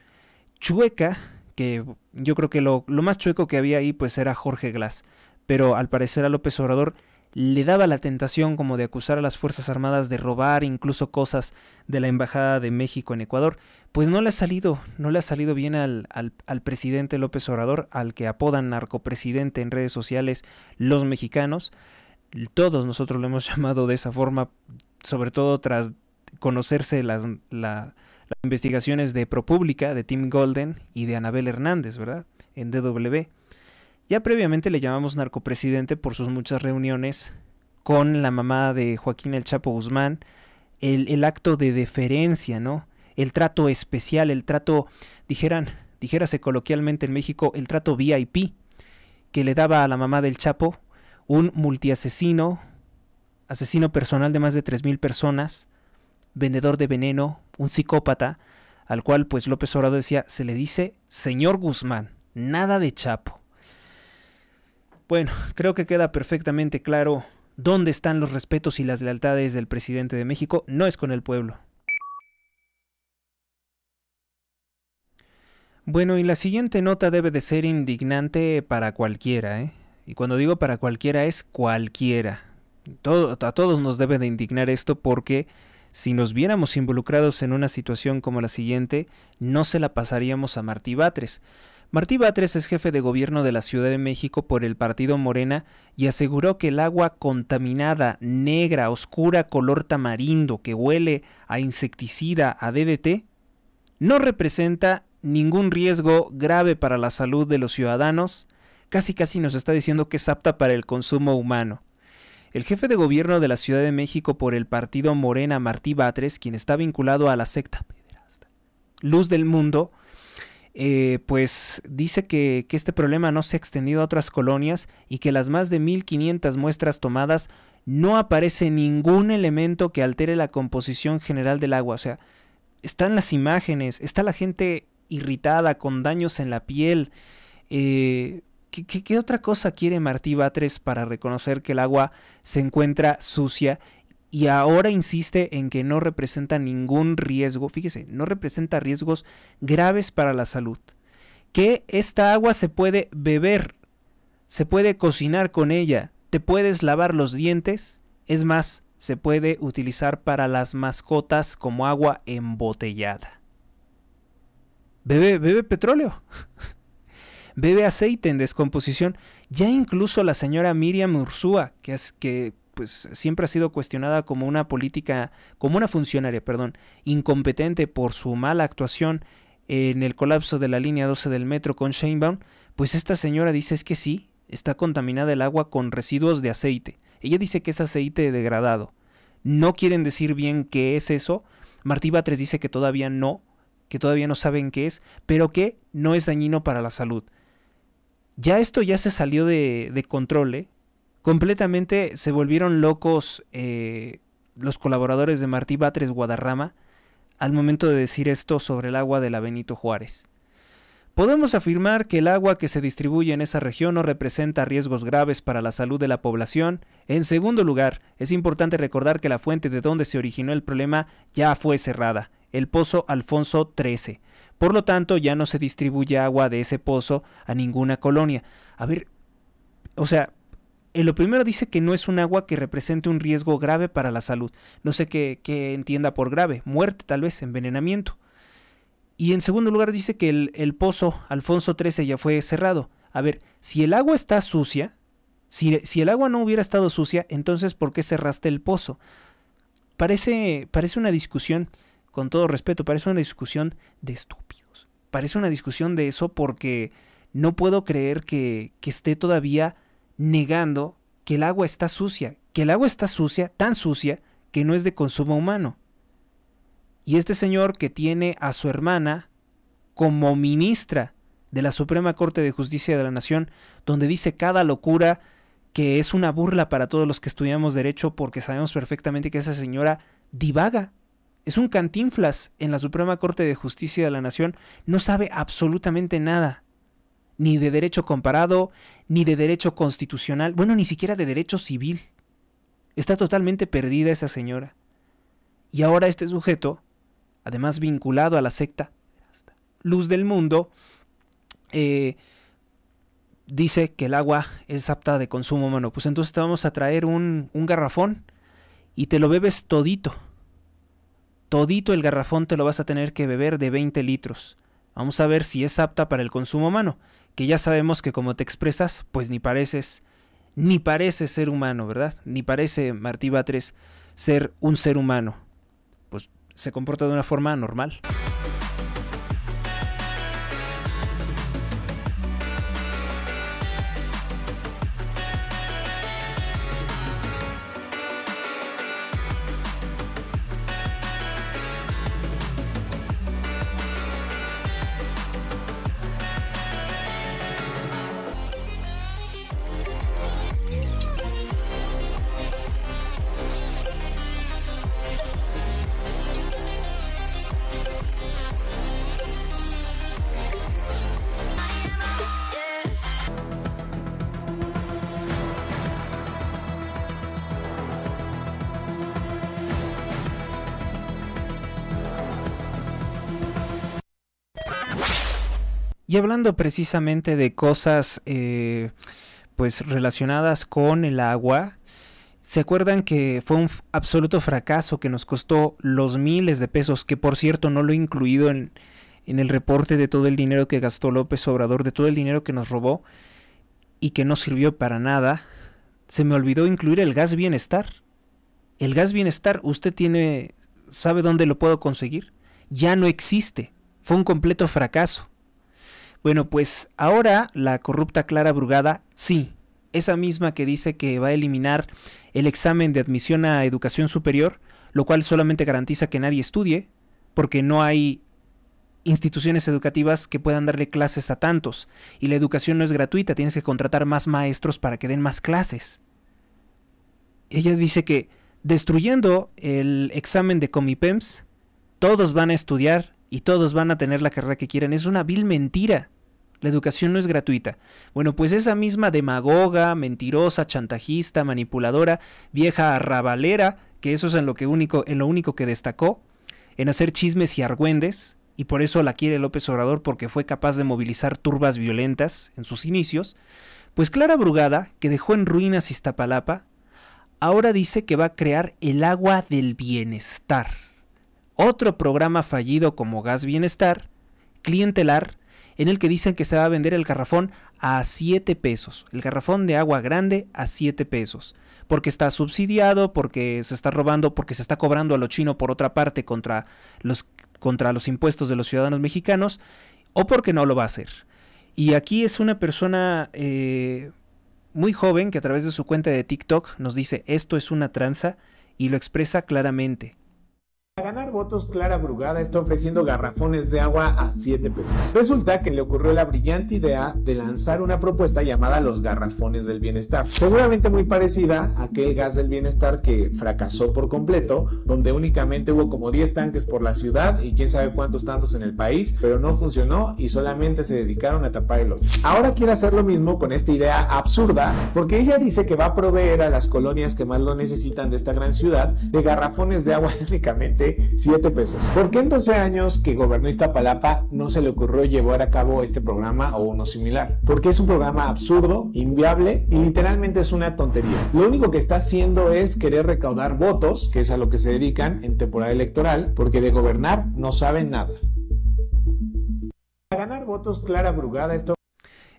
chueca, que yo creo que lo, lo más chueco que había ahí pues era Jorge Glass, pero al parecer a López Obrador le daba la tentación como de acusar a las Fuerzas Armadas de robar incluso cosas de la Embajada de México en Ecuador, pues no le ha salido, no le ha salido bien al, al, al presidente López Obrador, al que apodan narcopresidente en redes sociales los mexicanos. Todos nosotros lo hemos llamado de esa forma, sobre todo tras conocerse las, la, las investigaciones de ProPublica, de Tim Golden y de Anabel Hernández, ¿verdad? En DW. Ya previamente le llamamos narcopresidente por sus muchas reuniones con la mamá de Joaquín El Chapo Guzmán, el, acto de deferencia, ¿no? El trato especial, el trato, dijeran, dijérase coloquialmente en México, el trato VIP que le daba a la mamá del Chapo, un multiasesino, asesino personal de más de 3.000 personas, vendedor de veneno, un psicópata, al cual pues López Obrador decía, se le dice señor Guzmán, nada de Chapo. Bueno, creo que queda perfectamente claro dónde están los respetos y las lealtades del presidente de México, no es con el pueblo. Bueno, y la siguiente nota debe de ser indignante para cualquiera, ¿eh? Y cuando digo para cualquiera es cualquiera. A todos nos debe de indignar esto porque si nos viéramos involucrados en una situación como la siguiente, no se la pasaríamos a Martí Batres. Martí Batres es jefe de gobierno de la Ciudad de México por el partido Morena y aseguró que el agua contaminada, negra, oscura, color tamarindo, que huele a insecticida, a DDT, no representa ningún riesgo grave para la salud de los ciudadanos, casi casi nos está diciendo que es apta para el consumo humano. El jefe de gobierno de la Ciudad de México por el partido Morena, Martí Batres, quien está vinculado a la secta Luz del Mundo, eh, pues dice que, este problema no se ha extendido a otras colonias y que las más de 1500 muestras tomadas no aparece ningún elemento que altere la composición general del agua. O sea, están las imágenes, está la gente irritada, con daños en la piel. Eh, ¿qué, qué, qué otra cosa quiere Martí Batres para reconocer que el agua se encuentra sucia y ahora insiste en que no representa ningún riesgo, fíjese, no representa riesgos graves para la salud, que esta agua se puede beber, se puede cocinar con ella, te puedes lavar los dientes, es más, se puede utilizar para las mascotas como agua embotellada. Bebe, bebe petróleo. bebe aceite en descomposición. Ya incluso la señora Miriam Ursúa, que, es, que pues siempre ha sido cuestionada como una política, como una funcionaria, perdón, incompetente por su mala actuación en el colapso de la línea 12 del metro con Sheinbaum, pues esta señora dice es que sí, está contaminada el agua con residuos de aceite. Ella dice que es aceite degradado. No quieren decir bien qué es eso. Martí Batres dice que todavía no, que todavía no saben qué es, pero que no es dañino para la salud. Ya esto ya se salió de, de control, ¿eh? Completamente se volvieron locos eh, los colaboradores de Martí Batres Guadarrama al momento de decir esto sobre el agua de la Benito Juárez. Podemos afirmar que el agua que se distribuye en esa región no representa riesgos graves para la salud de la población. En segundo lugar, es importante recordar que la fuente de donde se originó el problema ya fue cerrada, el pozo Alfonso XIII. Por lo tanto, ya no se distribuye agua de ese pozo a ninguna colonia. A ver, o sea, En lo primero dice que no es un agua que represente un riesgo grave para la salud. No sé qué, qué entienda por grave, muerte tal vez, envenenamiento. Y en segundo lugar dice que el, el pozo Alfonso XIII ya fue cerrado. A ver, si el agua está sucia, si, si, el agua no hubiera estado sucia, entonces ¿por qué cerraste el pozo? Parece, parece una discusión, con todo respeto, parece una discusión de estúpidos. Parece una discusión de eso porque no puedo creer que, que esté todavía negando que el agua está sucia, que el agua está sucia, tan sucia, que no es de consumo humano. Y este señor que tiene a su hermana como ministra de la Suprema Corte de Justicia de la Nación, donde dice cada locura que es una burla para todos los que estudiamos derecho porque sabemos perfectamente que esa señora divaga. Es un cantinflas en la Suprema Corte de Justicia de la Nación, no sabe absolutamente nada ni de derecho comparado, ni de derecho constitucional, bueno, ni siquiera de derecho civil. Está totalmente perdida esa señora. Y ahora este sujeto, además vinculado a la secta Luz del Mundo, eh, dice que el agua es apta de consumo humano. Pues entonces te vamos a traer un, un garrafón y te lo bebes todito. Todito el garrafón te lo vas a tener que beber de 20 litros. Vamos a ver si es apta para el consumo humano que ya sabemos que como te expresas, pues ni pareces, ni parece ser humano, ¿verdad? Ni parece Martí Batres ser un ser humano. Pues se comporta de una forma normal. Hablando precisamente de cosas eh, pues relacionadas con el agua, ¿se acuerdan que fue un absoluto fracaso que nos costó los miles de pesos, que por cierto no lo he incluido en, en el reporte de todo el dinero que gastó López Obrador, de todo el dinero que nos robó y que no sirvió para nada? Se me olvidó incluir el gas bienestar. El gas bienestar, ¿usted tiene, sabe dónde lo puedo conseguir? Ya no existe. Fue un completo fracaso. Bueno, pues ahora la corrupta Clara Brugada, sí, esa misma que dice que va a eliminar el examen de admisión a educación superior, lo cual solamente garantiza que nadie estudie, porque no hay instituciones educativas que puedan darle clases a tantos, y la educación no es gratuita, tienes que contratar más maestros para que den más clases. Ella dice que destruyendo el examen de Comipems, todos van a estudiar y todos van a tener la carrera que quieran. Es una vil mentira. La educación no es gratuita. Bueno, pues esa misma demagoga, mentirosa, chantajista, manipuladora, vieja arrabalera, que eso es en lo, único, en lo único que destacó, en hacer chismes y argüendes, y por eso la quiere López Obrador porque fue capaz de movilizar turbas violentas en sus inicios, pues Clara Brugada, que dejó en ruinas Iztapalapa, ahora dice que va a crear el agua del bienestar otro programa fallido como Gas Bienestar, clientelar, en el que dicen que se va a vender el garrafón a 7 pesos, el garrafón de agua grande a 7 pesos, porque está subsidiado, porque se está robando, porque se está cobrando a lo chino por otra parte contra los, contra los impuestos de los ciudadanos mexicanos, o porque no lo va a hacer. Y aquí es una persona eh, muy joven que a través de su cuenta de TikTok nos dice esto es una tranza y lo expresa claramente. Para ganar votos, Clara Brugada está ofreciendo garrafones de agua a 7 pesos. Resulta que le ocurrió la brillante idea de lanzar una propuesta llamada los garrafones del bienestar. Seguramente muy parecida a aquel gas del bienestar que fracasó por completo, donde únicamente hubo como 10 tanques por la ciudad y quién sabe cuántos tantos en el país, pero no funcionó y solamente se dedicaron a tapar el hoyo. Ahora quiere hacer lo mismo con esta idea absurda, porque ella dice que va a proveer a las colonias que más lo necesitan de esta gran ciudad de garrafones de agua únicamente de 7 pesos. ¿Por qué en 12 años que gobernó Iztapalapa no se le ocurrió llevar a cabo este programa o uno similar? Porque es un programa absurdo, inviable y literalmente es una tontería. Lo único que está haciendo es querer recaudar votos, que es a lo que se dedican en temporada electoral, porque de gobernar no saben nada. Para ganar votos, Clara Brugada, esto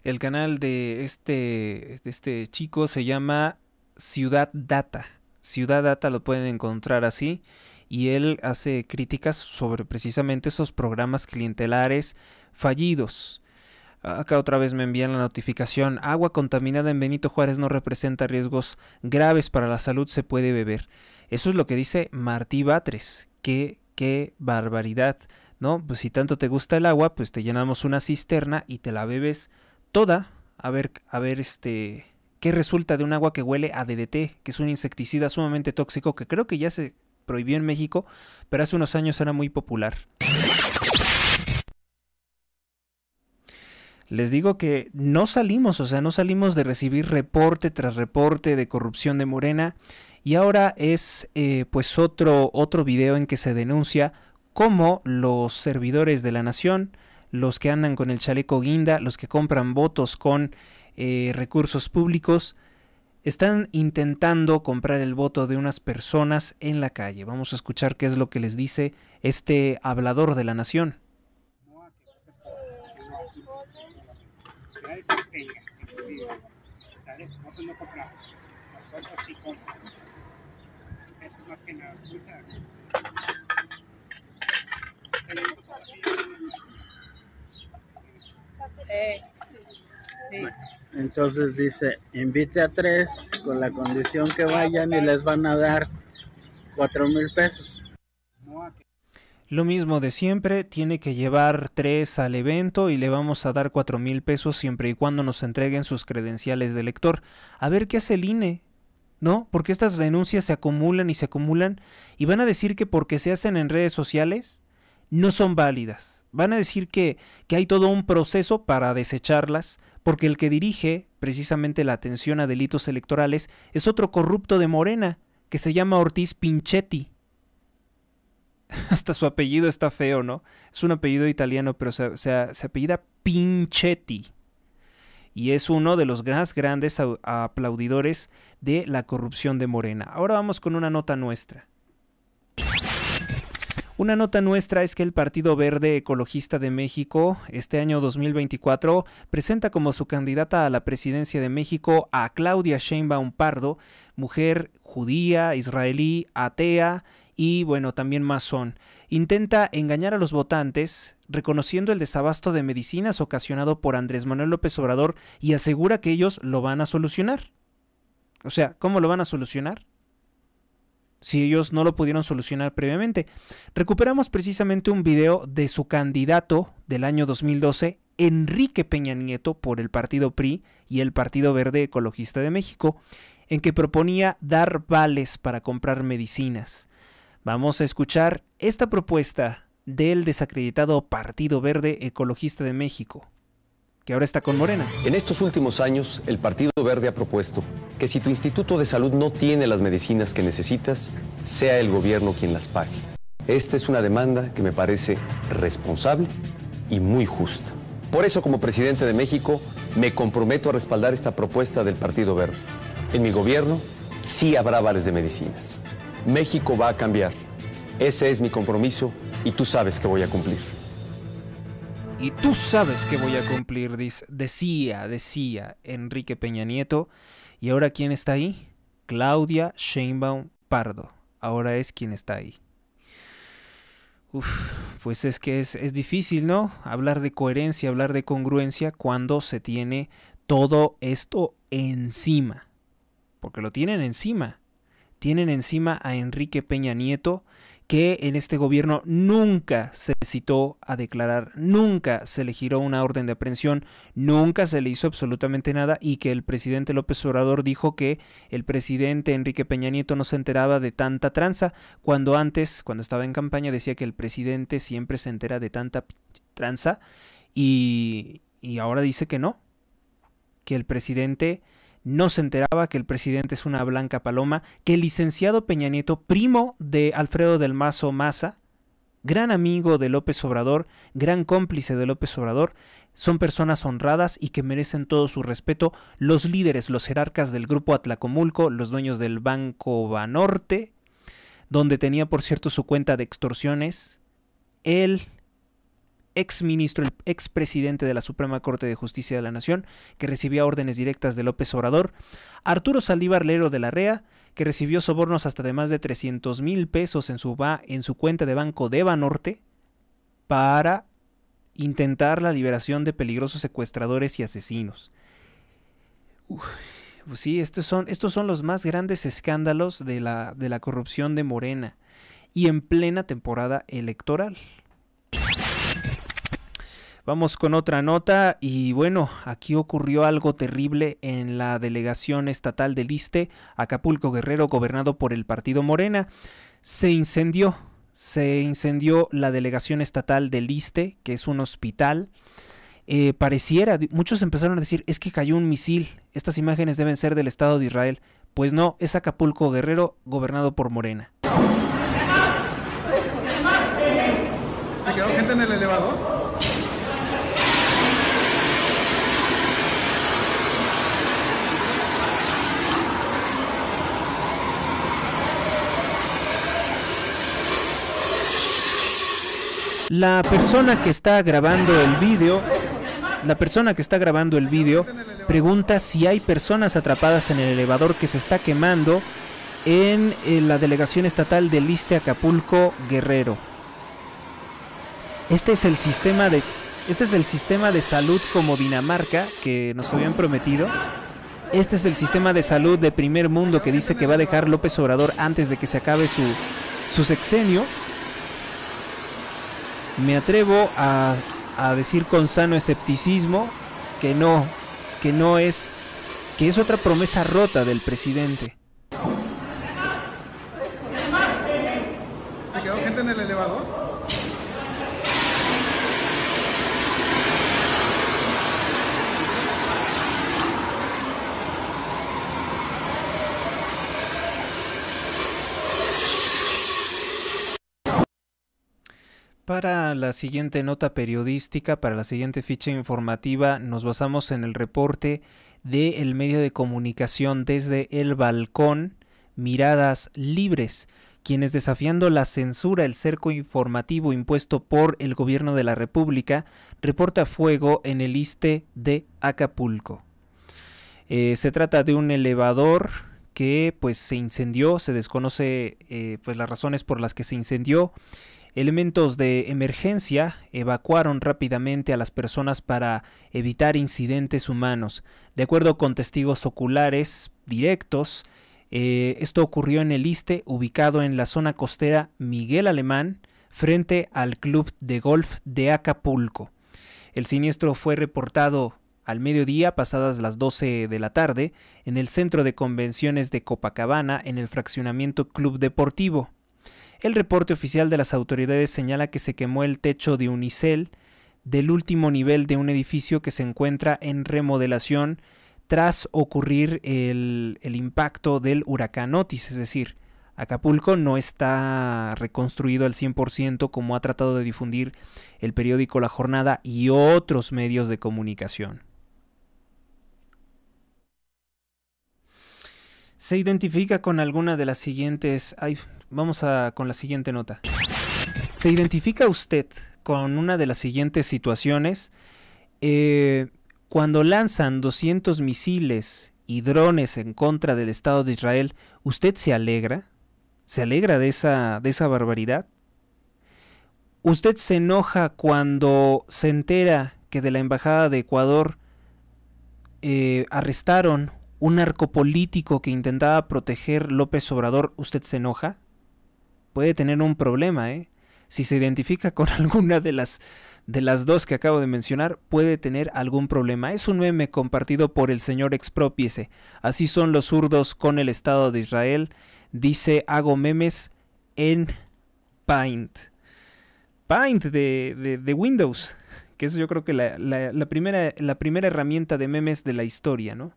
el canal de este, de este chico se llama Ciudad Data. Ciudad Data lo pueden encontrar así. Y él hace críticas sobre precisamente esos programas clientelares fallidos. Acá otra vez me envían la notificación. Agua contaminada en Benito Juárez no representa riesgos graves para la salud, se puede beber. Eso es lo que dice Martí Batres. Qué, qué barbaridad. ¿No? Pues si tanto te gusta el agua, pues te llenamos una cisterna y te la bebes toda, a ver, a ver este, qué resulta de un agua que huele a DDT, que es un insecticida sumamente tóxico que creo que ya se prohibió en México, pero hace unos años era muy popular. Les digo que no salimos, o sea, no salimos de recibir reporte tras reporte de corrupción de Morena y ahora es eh, pues otro, otro video en que se denuncia cómo los servidores de la nación los que andan con el chaleco guinda, los que compran votos con eh, recursos públicos, están intentando comprar el voto de unas personas en la calle. Vamos a escuchar qué es lo que les dice este hablador de la nación. Entonces dice, invite a tres con la condición que vayan y les van a dar cuatro mil pesos. Lo mismo de siempre, tiene que llevar tres al evento y le vamos a dar cuatro mil pesos siempre y cuando nos entreguen sus credenciales de lector. A ver qué hace el INE, ¿no? Porque estas denuncias se acumulan y se acumulan y van a decir que porque se hacen en redes sociales no son válidas. Van a decir que, que hay todo un proceso para desecharlas, porque el que dirige precisamente la atención a delitos electorales es otro corrupto de Morena, que se llama Ortiz Pinchetti. Hasta su apellido está feo, ¿no? Es un apellido italiano, pero se, apellida Pinchetti. Y es uno de los más grandes aplaudidores de la corrupción de Morena. Ahora vamos con una nota nuestra. Una nota nuestra es que el Partido Verde Ecologista de México este año 2024 presenta como su candidata a la presidencia de México a Claudia Sheinbaum Pardo, mujer judía, israelí, atea y bueno, también masón. Intenta engañar a los votantes reconociendo el desabasto de medicinas ocasionado por Andrés Manuel López Obrador y asegura que ellos lo van a solucionar. O sea, ¿cómo lo van a solucionar? Si ellos no lo pudieron solucionar previamente. Recuperamos precisamente un video de su candidato del año 2012, Enrique Peña Nieto, por el Partido PRI y el Partido Verde Ecologista de México, en que proponía dar vales para comprar medicinas. Vamos a escuchar esta propuesta del desacreditado Partido Verde Ecologista de México ahora está con Morena. En estos últimos años, el Partido Verde ha propuesto que si tu instituto de salud no tiene las medicinas que necesitas, sea el gobierno quien las pague. Esta es una demanda que me parece responsable y muy justa. Por eso, como presidente de México, me comprometo a respaldar esta propuesta del Partido Verde. En mi gobierno sí habrá vales de medicinas. México va a cambiar. Ese es mi compromiso y tú sabes que voy a cumplir. Y tú sabes que voy a cumplir, decía, decía Enrique Peña Nieto. ¿Y ahora quién está ahí? Claudia Sheinbaum Pardo. Ahora es quien está ahí. Uf, pues es que es, es difícil, ¿no? Hablar de coherencia, hablar de congruencia cuando se tiene todo esto encima. Porque lo tienen encima. Tienen encima a Enrique Peña Nieto que en este gobierno nunca se citó a declarar, nunca se le giró una orden de aprehensión, nunca se le hizo absolutamente nada y que el presidente López Obrador dijo que el presidente Enrique Peña Nieto no se enteraba de tanta tranza, cuando antes, cuando estaba en campaña, decía que el presidente siempre se entera de tanta tranza y, y ahora dice que no, que el presidente no se enteraba que el presidente es una blanca paloma, que el licenciado Peña Nieto, primo de Alfredo del Mazo Maza, gran amigo de López Obrador, gran cómplice de López Obrador, son personas honradas y que merecen todo su respeto, los líderes, los jerarcas del grupo Atlacomulco, los dueños del Banco Banorte, donde tenía por cierto su cuenta de extorsiones, el ex ministro, el ex presidente de la Suprema Corte de Justicia de la Nación, que recibía órdenes directas de López Obrador, Arturo Saldívar Lero de la REA, que recibió sobornos hasta de más de 300 mil pesos en su, en su cuenta de banco de Banorte para intentar la liberación de peligrosos secuestradores y asesinos. pues sí, estos son, estos son los más grandes escándalos de la, de la corrupción de Morena y en plena temporada electoral. Vamos con otra nota y bueno, aquí ocurrió algo terrible en la delegación estatal del ISTE, Acapulco Guerrero, gobernado por el partido Morena. Se incendió, se incendió la delegación estatal del ISTE, que es un hospital. Eh, pareciera, muchos empezaron a decir, es que cayó un misil, estas imágenes deben ser del Estado de Israel. Pues no, es Acapulco Guerrero, gobernado por Morena. ¿Se quedó gente en el elevador? La persona que está grabando el vídeo, la persona que está grabando el vídeo pregunta si hay personas atrapadas en el elevador que se está quemando en, la delegación estatal de Liste Acapulco Guerrero. Este es el sistema de este es el sistema de salud como Dinamarca que nos habían prometido. Este es el sistema de salud de primer mundo que dice que va a dejar López Obrador antes de que se acabe su, su sexenio me atrevo a, decir con sano escepticismo que no, que no es, que es otra promesa rota del presidente. ¿Se quedó gente en el elevador? Para la siguiente nota periodística, para la siguiente ficha informativa, nos basamos en el reporte del medio de comunicación desde el balcón, Miradas Libres, quienes desafiando la censura, el cerco informativo impuesto por el gobierno de la República, reporta fuego en el ISTE de Acapulco. Eh, se trata de un elevador que pues se incendió, se desconoce eh, pues las razones por las que se incendió Elementos de emergencia evacuaron rápidamente a las personas para evitar incidentes humanos. De acuerdo con testigos oculares directos, eh, esto ocurrió en el Iste, ubicado en la zona costera Miguel Alemán, frente al Club de Golf de Acapulco. El siniestro fue reportado al mediodía, pasadas las 12 de la tarde, en el centro de convenciones de Copacabana, en el fraccionamiento Club Deportivo. El reporte oficial de las autoridades señala que se quemó el techo de unicel del último nivel de un edificio que se encuentra en remodelación tras ocurrir el, impacto del huracán Otis, es decir, Acapulco no está reconstruido al 100% como ha tratado de difundir el periódico La Jornada y otros medios de comunicación. Se identifica con alguna de las siguientes... Vamos a, con la siguiente nota. ¿Se identifica usted con una de las siguientes situaciones? Eh, cuando lanzan 200 misiles y drones en contra del Estado de Israel, ¿usted se alegra? ¿Se alegra de esa, de esa barbaridad? ¿Usted se enoja cuando se entera que de la Embajada de Ecuador eh, arrestaron un narco político que intentaba proteger López Obrador? ¿Usted se enoja? Puede tener un problema, ¿eh? Si se identifica con alguna de las de las dos que acabo de mencionar, puede tener algún problema. Es un meme compartido por el señor Expropiese. Así son los zurdos con el Estado de Israel. Dice, hago memes en Paint. Paint de, de, Windows, que es yo creo que la, la, primera, la primera herramienta de memes de la historia, ¿no?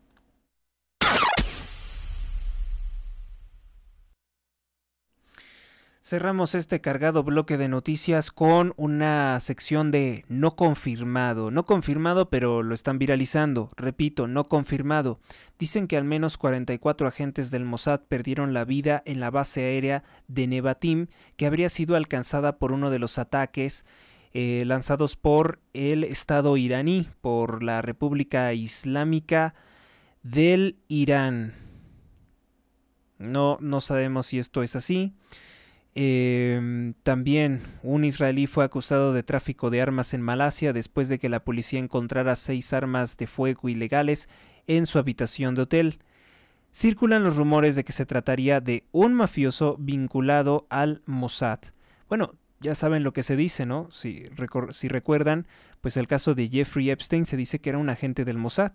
Cerramos este cargado bloque de noticias con una sección de no confirmado. No confirmado, pero lo están viralizando. Repito, no confirmado. Dicen que al menos 44 agentes del Mossad perdieron la vida en la base aérea de Nevatim, que habría sido alcanzada por uno de los ataques eh, lanzados por el Estado iraní, por la República Islámica del Irán. No, no sabemos si esto es así. Em, también un israelí fue acusado de tráfico de armas en Malasia después de que la policía encontrara seis armas de fuego ilegales en su habitación de hotel. Circulan los rumores de que se trataría de un mafioso vinculado al Mossad. Bueno, ya saben lo que se dice, ¿no? Si, si recuerdan, pues el caso de Jeffrey Epstein se dice que era un agente del Mossad.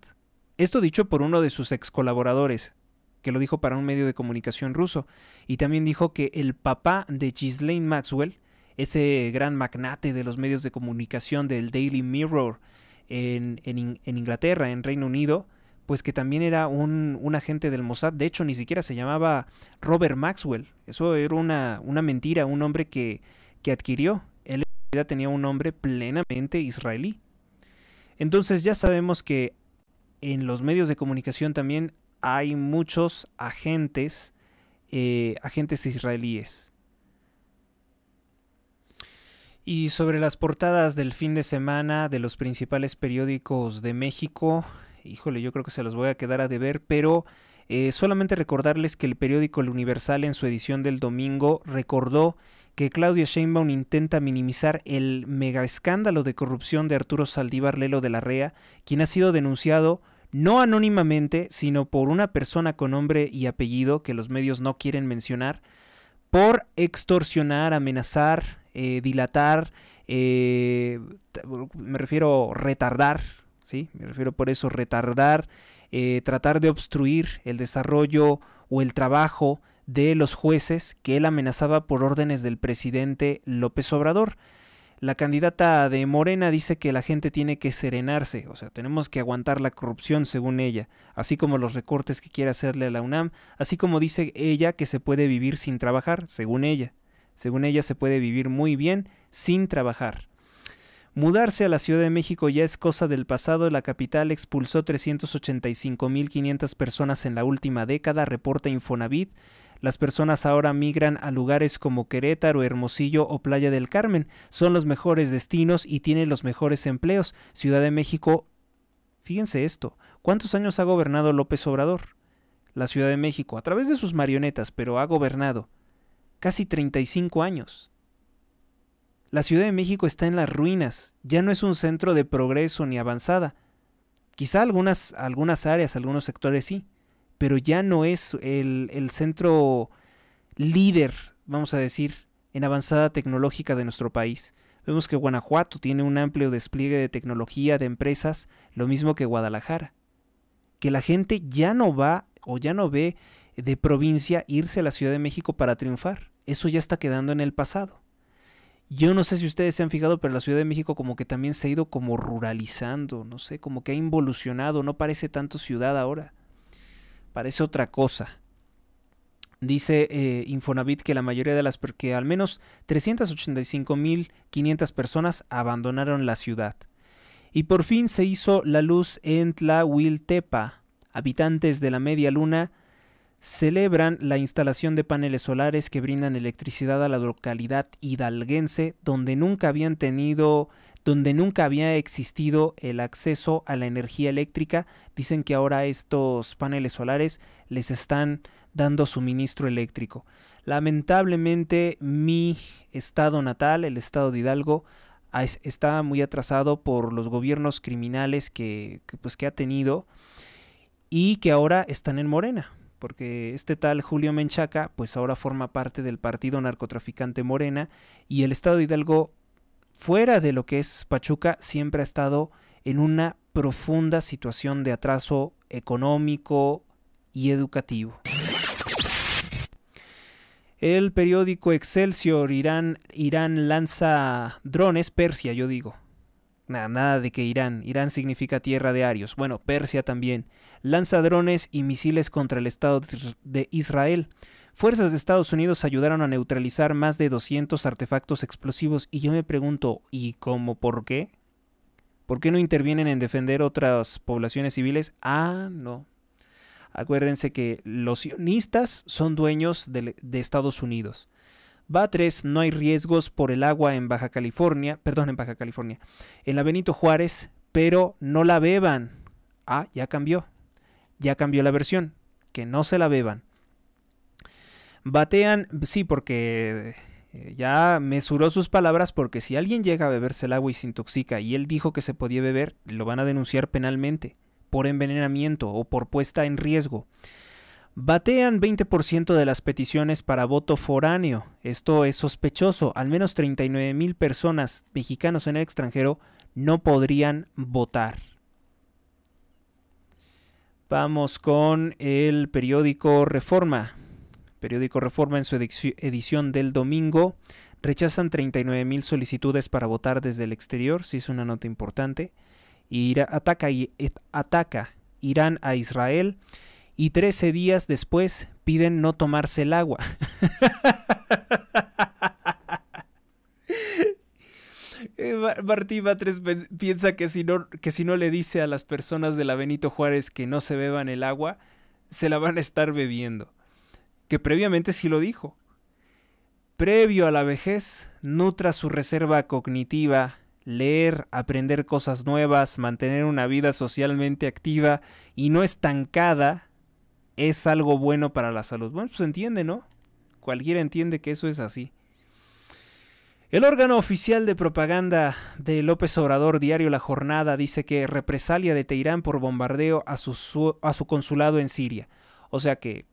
Esto dicho por uno de sus ex colaboradores, que lo dijo para un medio de comunicación ruso. Y también dijo que el papá de Ghislaine Maxwell, ese gran magnate de los medios de comunicación del Daily Mirror en, Inglaterra, en Reino Unido, pues que también era un, agente del Mossad. De hecho, ni siquiera se llamaba Robert Maxwell. Eso era una, una mentira, un hombre que, que adquirió. Él tenía un nombre plenamente israelí. Entonces ya sabemos que en los medios de comunicación también hay muchos agentes, eh, agentes israelíes. Y sobre las portadas del fin de semana de los principales periódicos de México, híjole, yo creo que se los voy a quedar a deber, pero eh, solamente recordarles que el periódico El Universal en su edición del domingo recordó que Claudia Sheinbaum intenta minimizar el mega escándalo de corrupción de Arturo Saldívar Lelo de la Rea, quien ha sido denunciado no anónimamente, sino por una persona con nombre y apellido que los medios no quieren mencionar, por extorsionar, amenazar, eh, dilatar, eh, me refiero retardar, ¿sí? Me refiero por eso retardar, eh, tratar de obstruir el desarrollo o el trabajo de los jueces que él amenazaba por órdenes del presidente López Obrador. La candidata de Morena dice que la gente tiene que serenarse, o sea, tenemos que aguantar la corrupción según ella, así como los recortes que quiere hacerle a la UNAM, así como dice ella que se puede vivir sin trabajar, según ella. Según ella se puede vivir muy bien sin trabajar. Mudarse a la Ciudad de México ya es cosa del pasado. La capital expulsó 385.500 personas en la última década, reporta Infonavit. Las personas ahora migran a lugares como Querétaro, Hermosillo o Playa del Carmen. Son los mejores destinos y tienen los mejores empleos. Ciudad de México, fíjense esto, ¿cuántos años ha gobernado López Obrador? La Ciudad de México, a través de sus marionetas, pero ha gobernado. Casi 35 años. La Ciudad de México está en las ruinas, ya no es un centro de progreso ni avanzada. Quizá algunas, algunas áreas, algunos sectores sí, pero ya no es el, centro líder, vamos a decir, en avanzada tecnológica de nuestro país. Vemos que Guanajuato tiene un amplio despliegue de tecnología, de empresas, lo mismo que Guadalajara. Que la gente ya no va o ya no ve de provincia irse a la Ciudad de México para triunfar. Eso ya está quedando en el pasado. Yo no sé si ustedes se han fijado, pero la Ciudad de México como que también se ha ido como ruralizando, no sé, como que ha involucionado, no parece tanto ciudad ahora parece otra cosa. Dice eh, Infonavit que la mayoría de las, que al menos 385.500 personas abandonaron la ciudad. Y por fin se hizo la luz en Tlahuiltepa. Habitantes de la media luna celebran la instalación de paneles solares que brindan electricidad a la localidad hidalguense donde nunca habían tenido donde nunca había existido el acceso a la energía eléctrica. Dicen que ahora estos paneles solares les están dando suministro eléctrico. Lamentablemente mi estado natal, el estado de Hidalgo, está muy atrasado por los gobiernos criminales que, pues, que ha tenido y que ahora están en Morena porque este tal Julio Menchaca pues ahora forma parte del partido narcotraficante Morena y el estado de Hidalgo fuera de lo que es Pachuca, siempre ha estado en una profunda situación de atraso económico y educativo. El periódico Excelsior Irán, Irán lanza drones, Persia yo digo. Nada, nada de que Irán, Irán significa tierra de Arios. Bueno, Persia también. Lanza drones y misiles contra el Estado de Israel. Fuerzas de Estados Unidos ayudaron a neutralizar más de 200 artefactos explosivos y yo me pregunto, ¿y cómo por qué? ¿Por qué no intervienen en defender otras poblaciones civiles? Ah, no. Acuérdense que los sionistas son dueños de, Estados Unidos. Va 3, no hay riesgos por el agua en Baja California, perdón, en Baja California, en la Benito Juárez, pero no la beban. Ah, ya cambió. Ya cambió la versión. Que no se la beban. Batean, sí, porque eh, ya mesuró sus palabras porque si alguien llega a beberse el agua y se intoxica y él dijo que se podía beber, lo van a denunciar penalmente por envenenamiento o por puesta en riesgo. Batean 20% de las peticiones para voto foráneo. Esto es sospechoso. Al menos 39 mil personas mexicanos en el extranjero no podrían votar. Vamos con el periódico Reforma. Periódico Reforma en su edición del domingo rechazan 39 mil solicitudes para votar desde el exterior, si es una nota importante. Ataca, ataca Irán a Israel y 13 días después piden no tomarse el agua. Eh, Martí Batres piensa que si, no, que si no le dice a las personas de la Benito Juárez que no se beban el agua, se la van a estar bebiendo. Que previamente sí lo dijo. Previo a la vejez, nutra su reserva cognitiva, leer, aprender cosas nuevas, mantener una vida socialmente activa y no estancada es algo bueno para la salud. Bueno, pues entiende, ¿no? Cualquiera entiende que eso es así. El órgano oficial de propaganda de López Obrador, Diario La Jornada, dice que represalia de Teherán por bombardeo a su, a su consulado en Siria. O sea que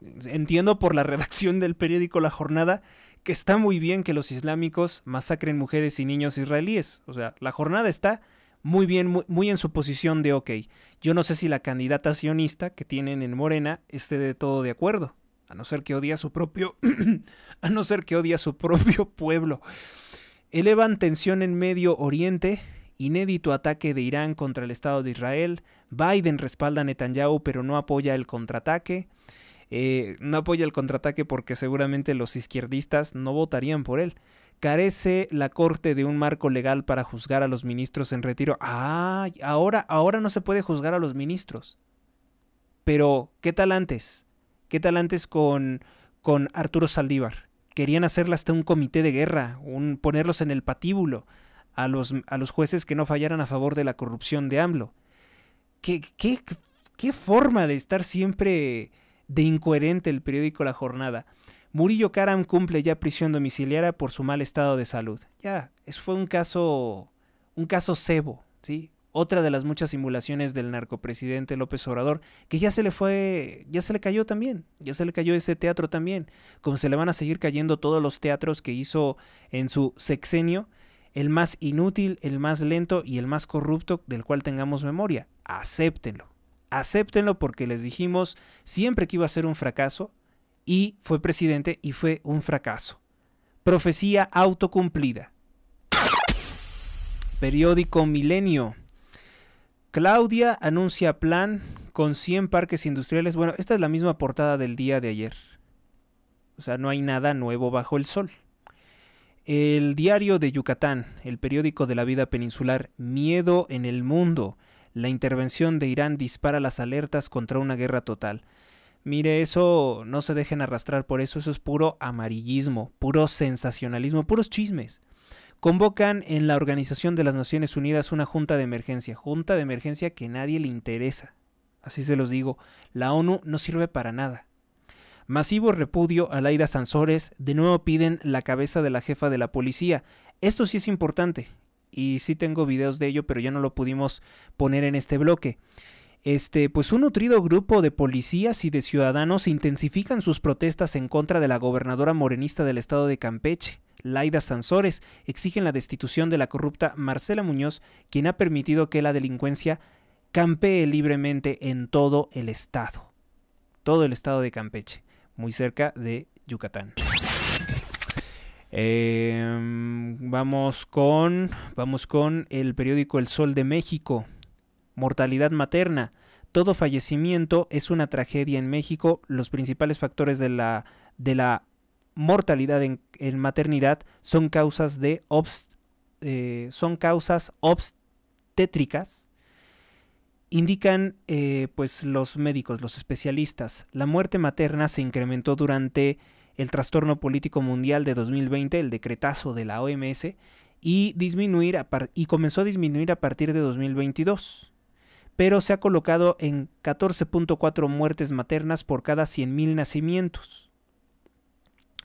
entiendo por la redacción del periódico La Jornada que está muy bien que los islámicos masacren mujeres y niños israelíes. O sea, la jornada está muy bien, muy, en su posición de ok. Yo no sé si la candidata sionista que tienen en Morena esté de todo de acuerdo a no ser que odia su propio, a no ser que odia a su propio pueblo. Elevan tensión en Medio Oriente, inédito ataque de Irán contra el Estado de Israel, Biden respalda a Netanyahu pero no apoya el contraataque, eh, no apoya el contraataque porque seguramente los izquierdistas no votarían por él. Carece la Corte de un marco legal para juzgar a los ministros en retiro. Ah, ahora, ahora no se puede juzgar a los ministros. Pero, ¿qué tal antes? ¿Qué tal antes con, con Arturo Saldívar? Querían hacerle hasta un comité de guerra, un, ponerlos en el patíbulo a los, a los jueces que no fallaran a favor de la corrupción de AMLO. ¿Qué, qué, qué forma de estar siempre de incoherente el periódico La Jornada? Murillo Karam cumple ya prisión domiciliaria por su mal estado de salud. Ya, eso fue un caso, un caso cebo, ¿sí? otra de las muchas simulaciones del narcopresidente López Obrador, que ya se le fue, ya se le cayó también, ya se le cayó ese teatro también, como se le van a seguir cayendo todos los teatros que hizo en su sexenio, el más inútil, el más lento y el más corrupto del cual tengamos memoria. Acéptenlo, acéptenlo porque les dijimos siempre que iba a ser un fracaso y fue presidente y fue un fracaso. Profecía autocumplida. Periódico Milenio. Claudia anuncia plan con 100 parques industriales. Bueno, esta es la misma portada del día de ayer. O sea, no hay nada nuevo bajo el sol. El diario de Yucatán, el periódico de la vida peninsular, Miedo en el mundo. La intervención de Irán dispara las alertas contra una guerra total. Mire, eso no se dejen arrastrar por eso, eso es puro amarillismo, puro sensacionalismo, puros chismes convocan en la Organización de las Naciones Unidas una junta de emergencia, junta de emergencia que nadie le interesa. Así se los digo, la ONU no sirve para nada. Masivo repudio a Laida Sansores, de nuevo piden la cabeza de la jefa de la policía. Esto sí es importante, y sí tengo videos de ello, pero ya no lo pudimos poner en este bloque. Este, pues un nutrido grupo de policías y de ciudadanos intensifican sus protestas en contra de la gobernadora morenista del estado de Campeche. Laida Sansores, exigen la destitución de la corrupta Marcela Muñoz, quien ha permitido que la delincuencia campee libremente en todo el estado. Todo el estado de Campeche, muy cerca de Yucatán. Em, vamos con vamos con el periódico El Sol de México. Mortalidad materna. todo fallecimiento es una tragedia en México. Los principales factores de la, de la mortalidad en, maternidad son causas de eh, son causas obstétricas indican eh, pues los médicos, los especialistas. La muerte materna se incrementó durante el trastorno político mundial de 2020, el decretazo de la OMS, y, disminuir y comenzó a disminuir a partir de 2022. Pero se ha colocado en 14.4 muertes maternas por cada 100.000 nacimientos.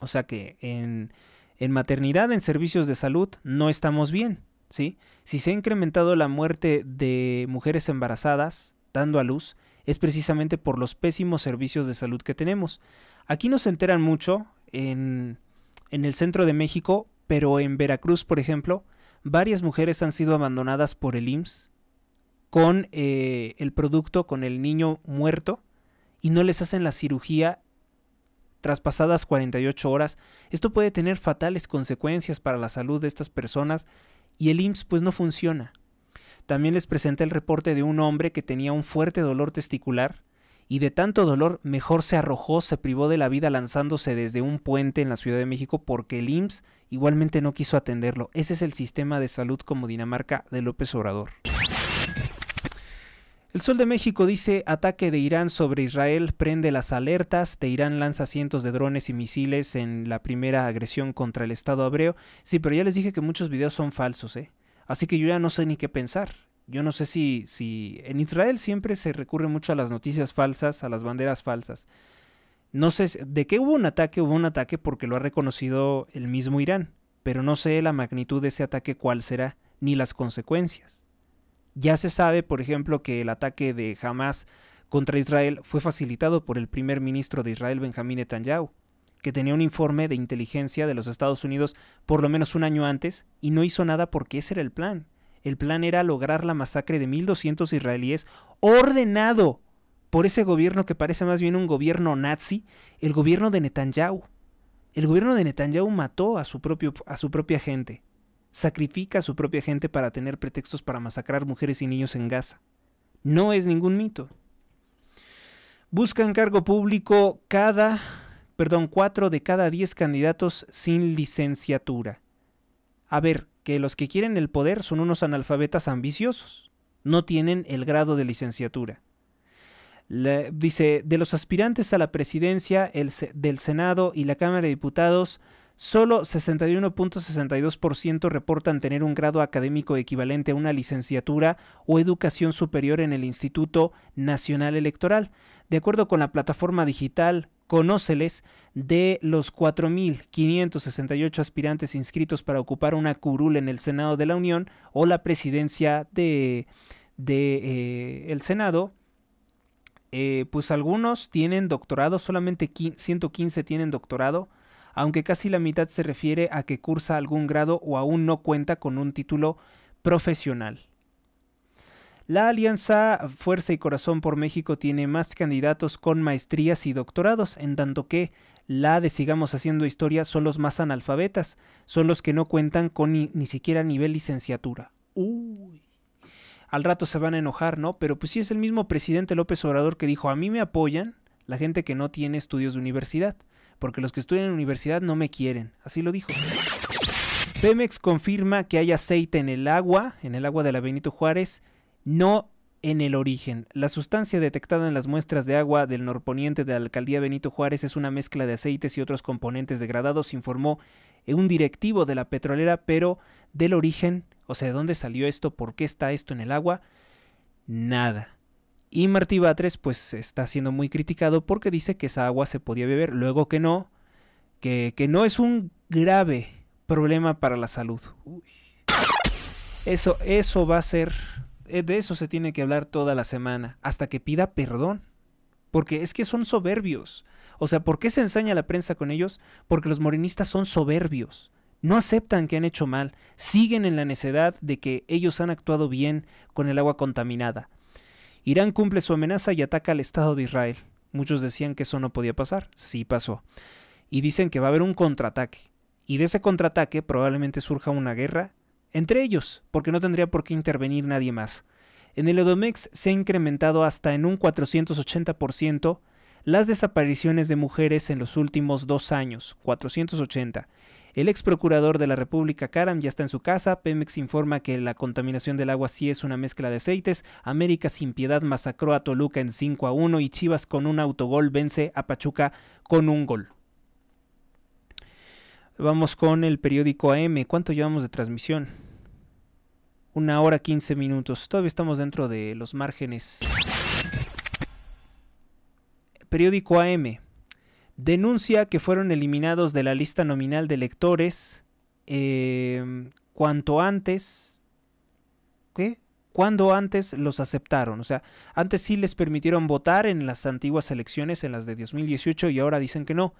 O sea que en, en maternidad, en servicios de salud, no estamos bien. ¿sí? Si se ha incrementado la muerte de mujeres embarazadas dando a luz, es precisamente por los pésimos servicios de salud que tenemos. Aquí no se enteran mucho en, en el centro de México, pero en Veracruz, por ejemplo, varias mujeres han sido abandonadas por el IMSS con eh, el producto, con el niño muerto, y no les hacen la cirugía traspasadas 48 horas. Esto puede tener fatales consecuencias para la salud de estas personas y el IMSS pues no funciona. También les presenté el reporte de un hombre que tenía un fuerte dolor testicular y de tanto dolor mejor se arrojó, se privó de la vida lanzándose desde un puente en la Ciudad de México porque el IMSS igualmente no quiso atenderlo. Ese es el sistema de salud como Dinamarca de López Obrador. El Sol de México dice ataque de Irán sobre Israel prende las alertas, de Irán lanza cientos de drones y misiles en la primera agresión contra el Estado hebreo. Sí, pero ya les dije que muchos videos son falsos, ¿eh? Así que yo ya no sé ni qué pensar. Yo no sé si, si en Israel siempre se recurre mucho a las noticias falsas, a las banderas falsas. No sé de qué hubo un ataque, hubo un ataque porque lo ha reconocido el mismo Irán, pero no sé la magnitud de ese ataque cuál será, ni las consecuencias. Ya se sabe, por ejemplo, que el ataque de Hamas contra Israel fue facilitado por el primer ministro de Israel, Benjamín Netanyahu, que tenía un informe de inteligencia de los Estados Unidos por lo menos un año antes y no hizo nada porque ese era el plan. El plan era lograr la masacre de 1.200 israelíes ordenado por ese gobierno que parece más bien un gobierno nazi, el gobierno de Netanyahu. El gobierno de Netanyahu mató a su, propio, a su propia gente sacrifica a su propia gente para tener pretextos para masacrar mujeres y niños en Gaza. No es ningún mito. Buscan cargo público cada, perdón, cuatro de cada diez candidatos sin licenciatura. A ver, que los que quieren el poder son unos analfabetas ambiciosos. No tienen el grado de licenciatura. dice, de los aspirantes a la presidencia el, del Senado y la Cámara de Diputados, Solo 61.62% reportan tener un grado académico equivalente a una licenciatura o educación superior en el Instituto Nacional Electoral. De acuerdo con la plataforma digital Conóceles, de los 4.568 aspirantes inscritos para ocupar una curul en el Senado de la Unión o la presidencia de, eh, el Senado, eh, pues algunos tienen doctorado, solamente 115 tienen doctorado, aunque casi la mitad se refiere a que cursa algún grado o aún no cuenta con un título profesional. La Alianza Fuerza y Corazón por México tiene más candidatos con maestrías y doctorados, en tanto que la de Sigamos Haciendo Historia son los más analfabetas, son los que no cuentan con ni, ni siquiera nivel licenciatura. Uy. Al rato se van a enojar, ¿no? Pero pues sí es el mismo presidente López Obrador que dijo, a mí me apoyan la gente que no tiene estudios de universidad porque los que estudian en la universidad no me quieren. Así lo dijo. Pemex confirma que hay aceite en el agua, en el agua de la Benito Juárez, no en el origen. La sustancia detectada en las muestras de agua del norponiente de la alcaldía Benito Juárez es una mezcla de aceites y otros componentes degradados, informó un directivo de la petrolera, pero del origen, o sea, de dónde salió esto, por qué está esto en el agua, nada. Y Martí Batres pues está siendo muy criticado porque dice que esa agua se podía beber, luego que no, que, que no es un grave problema para la salud. Eso, eso va a ser, eh, de eso se tiene que hablar toda la semana, hasta que pida perdón. Porque es que son soberbios. O sea, ¿por qué se ensaña la prensa con ellos? Porque los morenistas son soberbios. No aceptan que han hecho mal, siguen en la necedad de que ellos han actuado bien con el agua contaminada. Irán cumple su amenaza y ataca al Estado de Israel. Muchos decían que eso no podía pasar, sí pasó. Y dicen que va a haber un contraataque. Y de ese contraataque probablemente surja una guerra entre ellos, porque no tendría por qué intervenir nadie más. En el Odomex se ha incrementado hasta en un 480% las desapariciones de mujeres en los últimos dos años, 480. El ex procurador de la República, Karam, ya está en su casa. Pemex informa que la contaminación del agua sí es una mezcla de aceites. América sin piedad masacró a Toluca en 5 a 1 y Chivas con un autogol vence a Pachuca con un gol. Vamos con el periódico AM. ¿Cuánto llevamos de transmisión? Una hora 15 minutos. Todavía estamos dentro de los márgenes. Periódico AM denuncia que fueron eliminados de la lista nominal de electores eh, cuanto antes, ¿qué? Cuando antes los aceptaron. O sea, antes sí les permitieron votar en las antiguas elecciones, en las de 2018, y ahora dicen que no.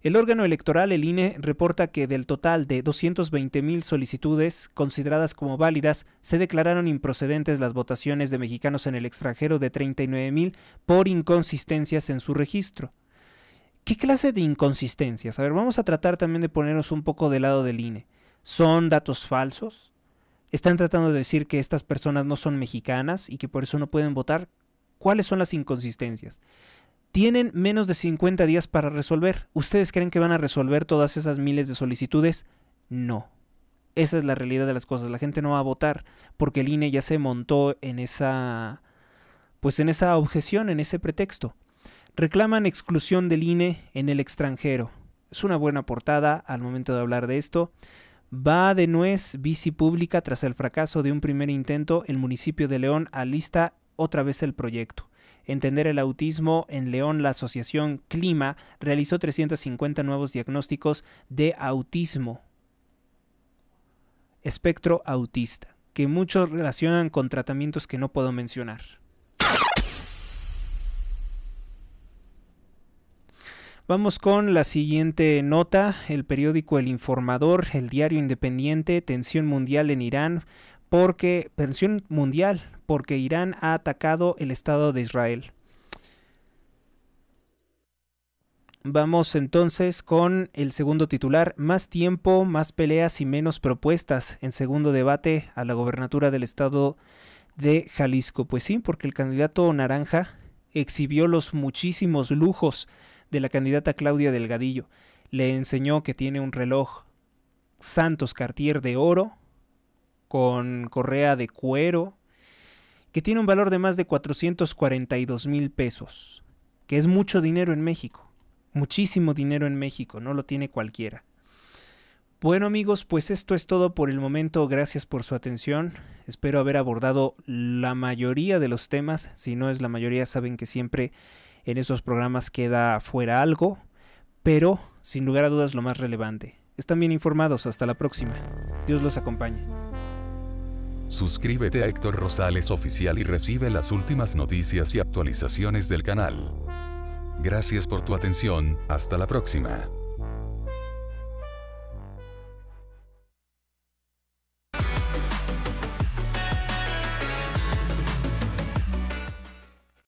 El órgano electoral, el INE, reporta que del total de 220.000 solicitudes consideradas como válidas, se declararon improcedentes las votaciones de mexicanos en el extranjero de 39.000 por inconsistencias en su registro. ¿Qué clase de inconsistencias? A ver, vamos a tratar también de ponernos un poco del lado del INE. ¿Son datos falsos? ¿Están tratando de decir que estas personas no son mexicanas y que por eso no pueden votar? ¿Cuáles son las inconsistencias? Tienen menos de 50 días para resolver. ¿Ustedes creen que van a resolver todas esas miles de solicitudes? No. Esa es la realidad de las cosas. La gente no va a votar porque el INE ya se montó en esa pues en esa objeción, en ese pretexto reclaman exclusión del INE en el extranjero. Es una buena portada al momento de hablar de esto. Va de nuez bici pública tras el fracaso de un primer intento. El municipio de León alista otra vez el proyecto. Entender el autismo en León, la asociación Clima realizó 350 nuevos diagnósticos de autismo. Espectro autista, que muchos relacionan con tratamientos que no puedo mencionar. Vamos con la siguiente nota. El periódico El Informador, el diario independiente, tensión mundial en Irán, porque tensión mundial, porque Irán ha atacado el Estado de Israel. Vamos entonces con el segundo titular, más tiempo, más peleas y menos propuestas en segundo debate a la gobernatura del estado de Jalisco. Pues sí, porque el candidato naranja exhibió los muchísimos lujos de la candidata Claudia Delgadillo. Le enseñó que tiene un reloj Santos Cartier de oro con correa de cuero que tiene un valor de más de 442 mil pesos, que es mucho dinero en México, muchísimo dinero en México, no lo tiene cualquiera. Bueno amigos, pues esto es todo por el momento, gracias por su atención, espero haber abordado la mayoría de los temas, si no es la mayoría saben que siempre en esos programas queda fuera algo, pero sin lugar a dudas lo más relevante. Están bien informados, hasta la próxima. Dios los acompañe. Suscríbete a Héctor Rosales Oficial y recibe las últimas noticias y actualizaciones del canal. Gracias por tu atención, hasta la próxima.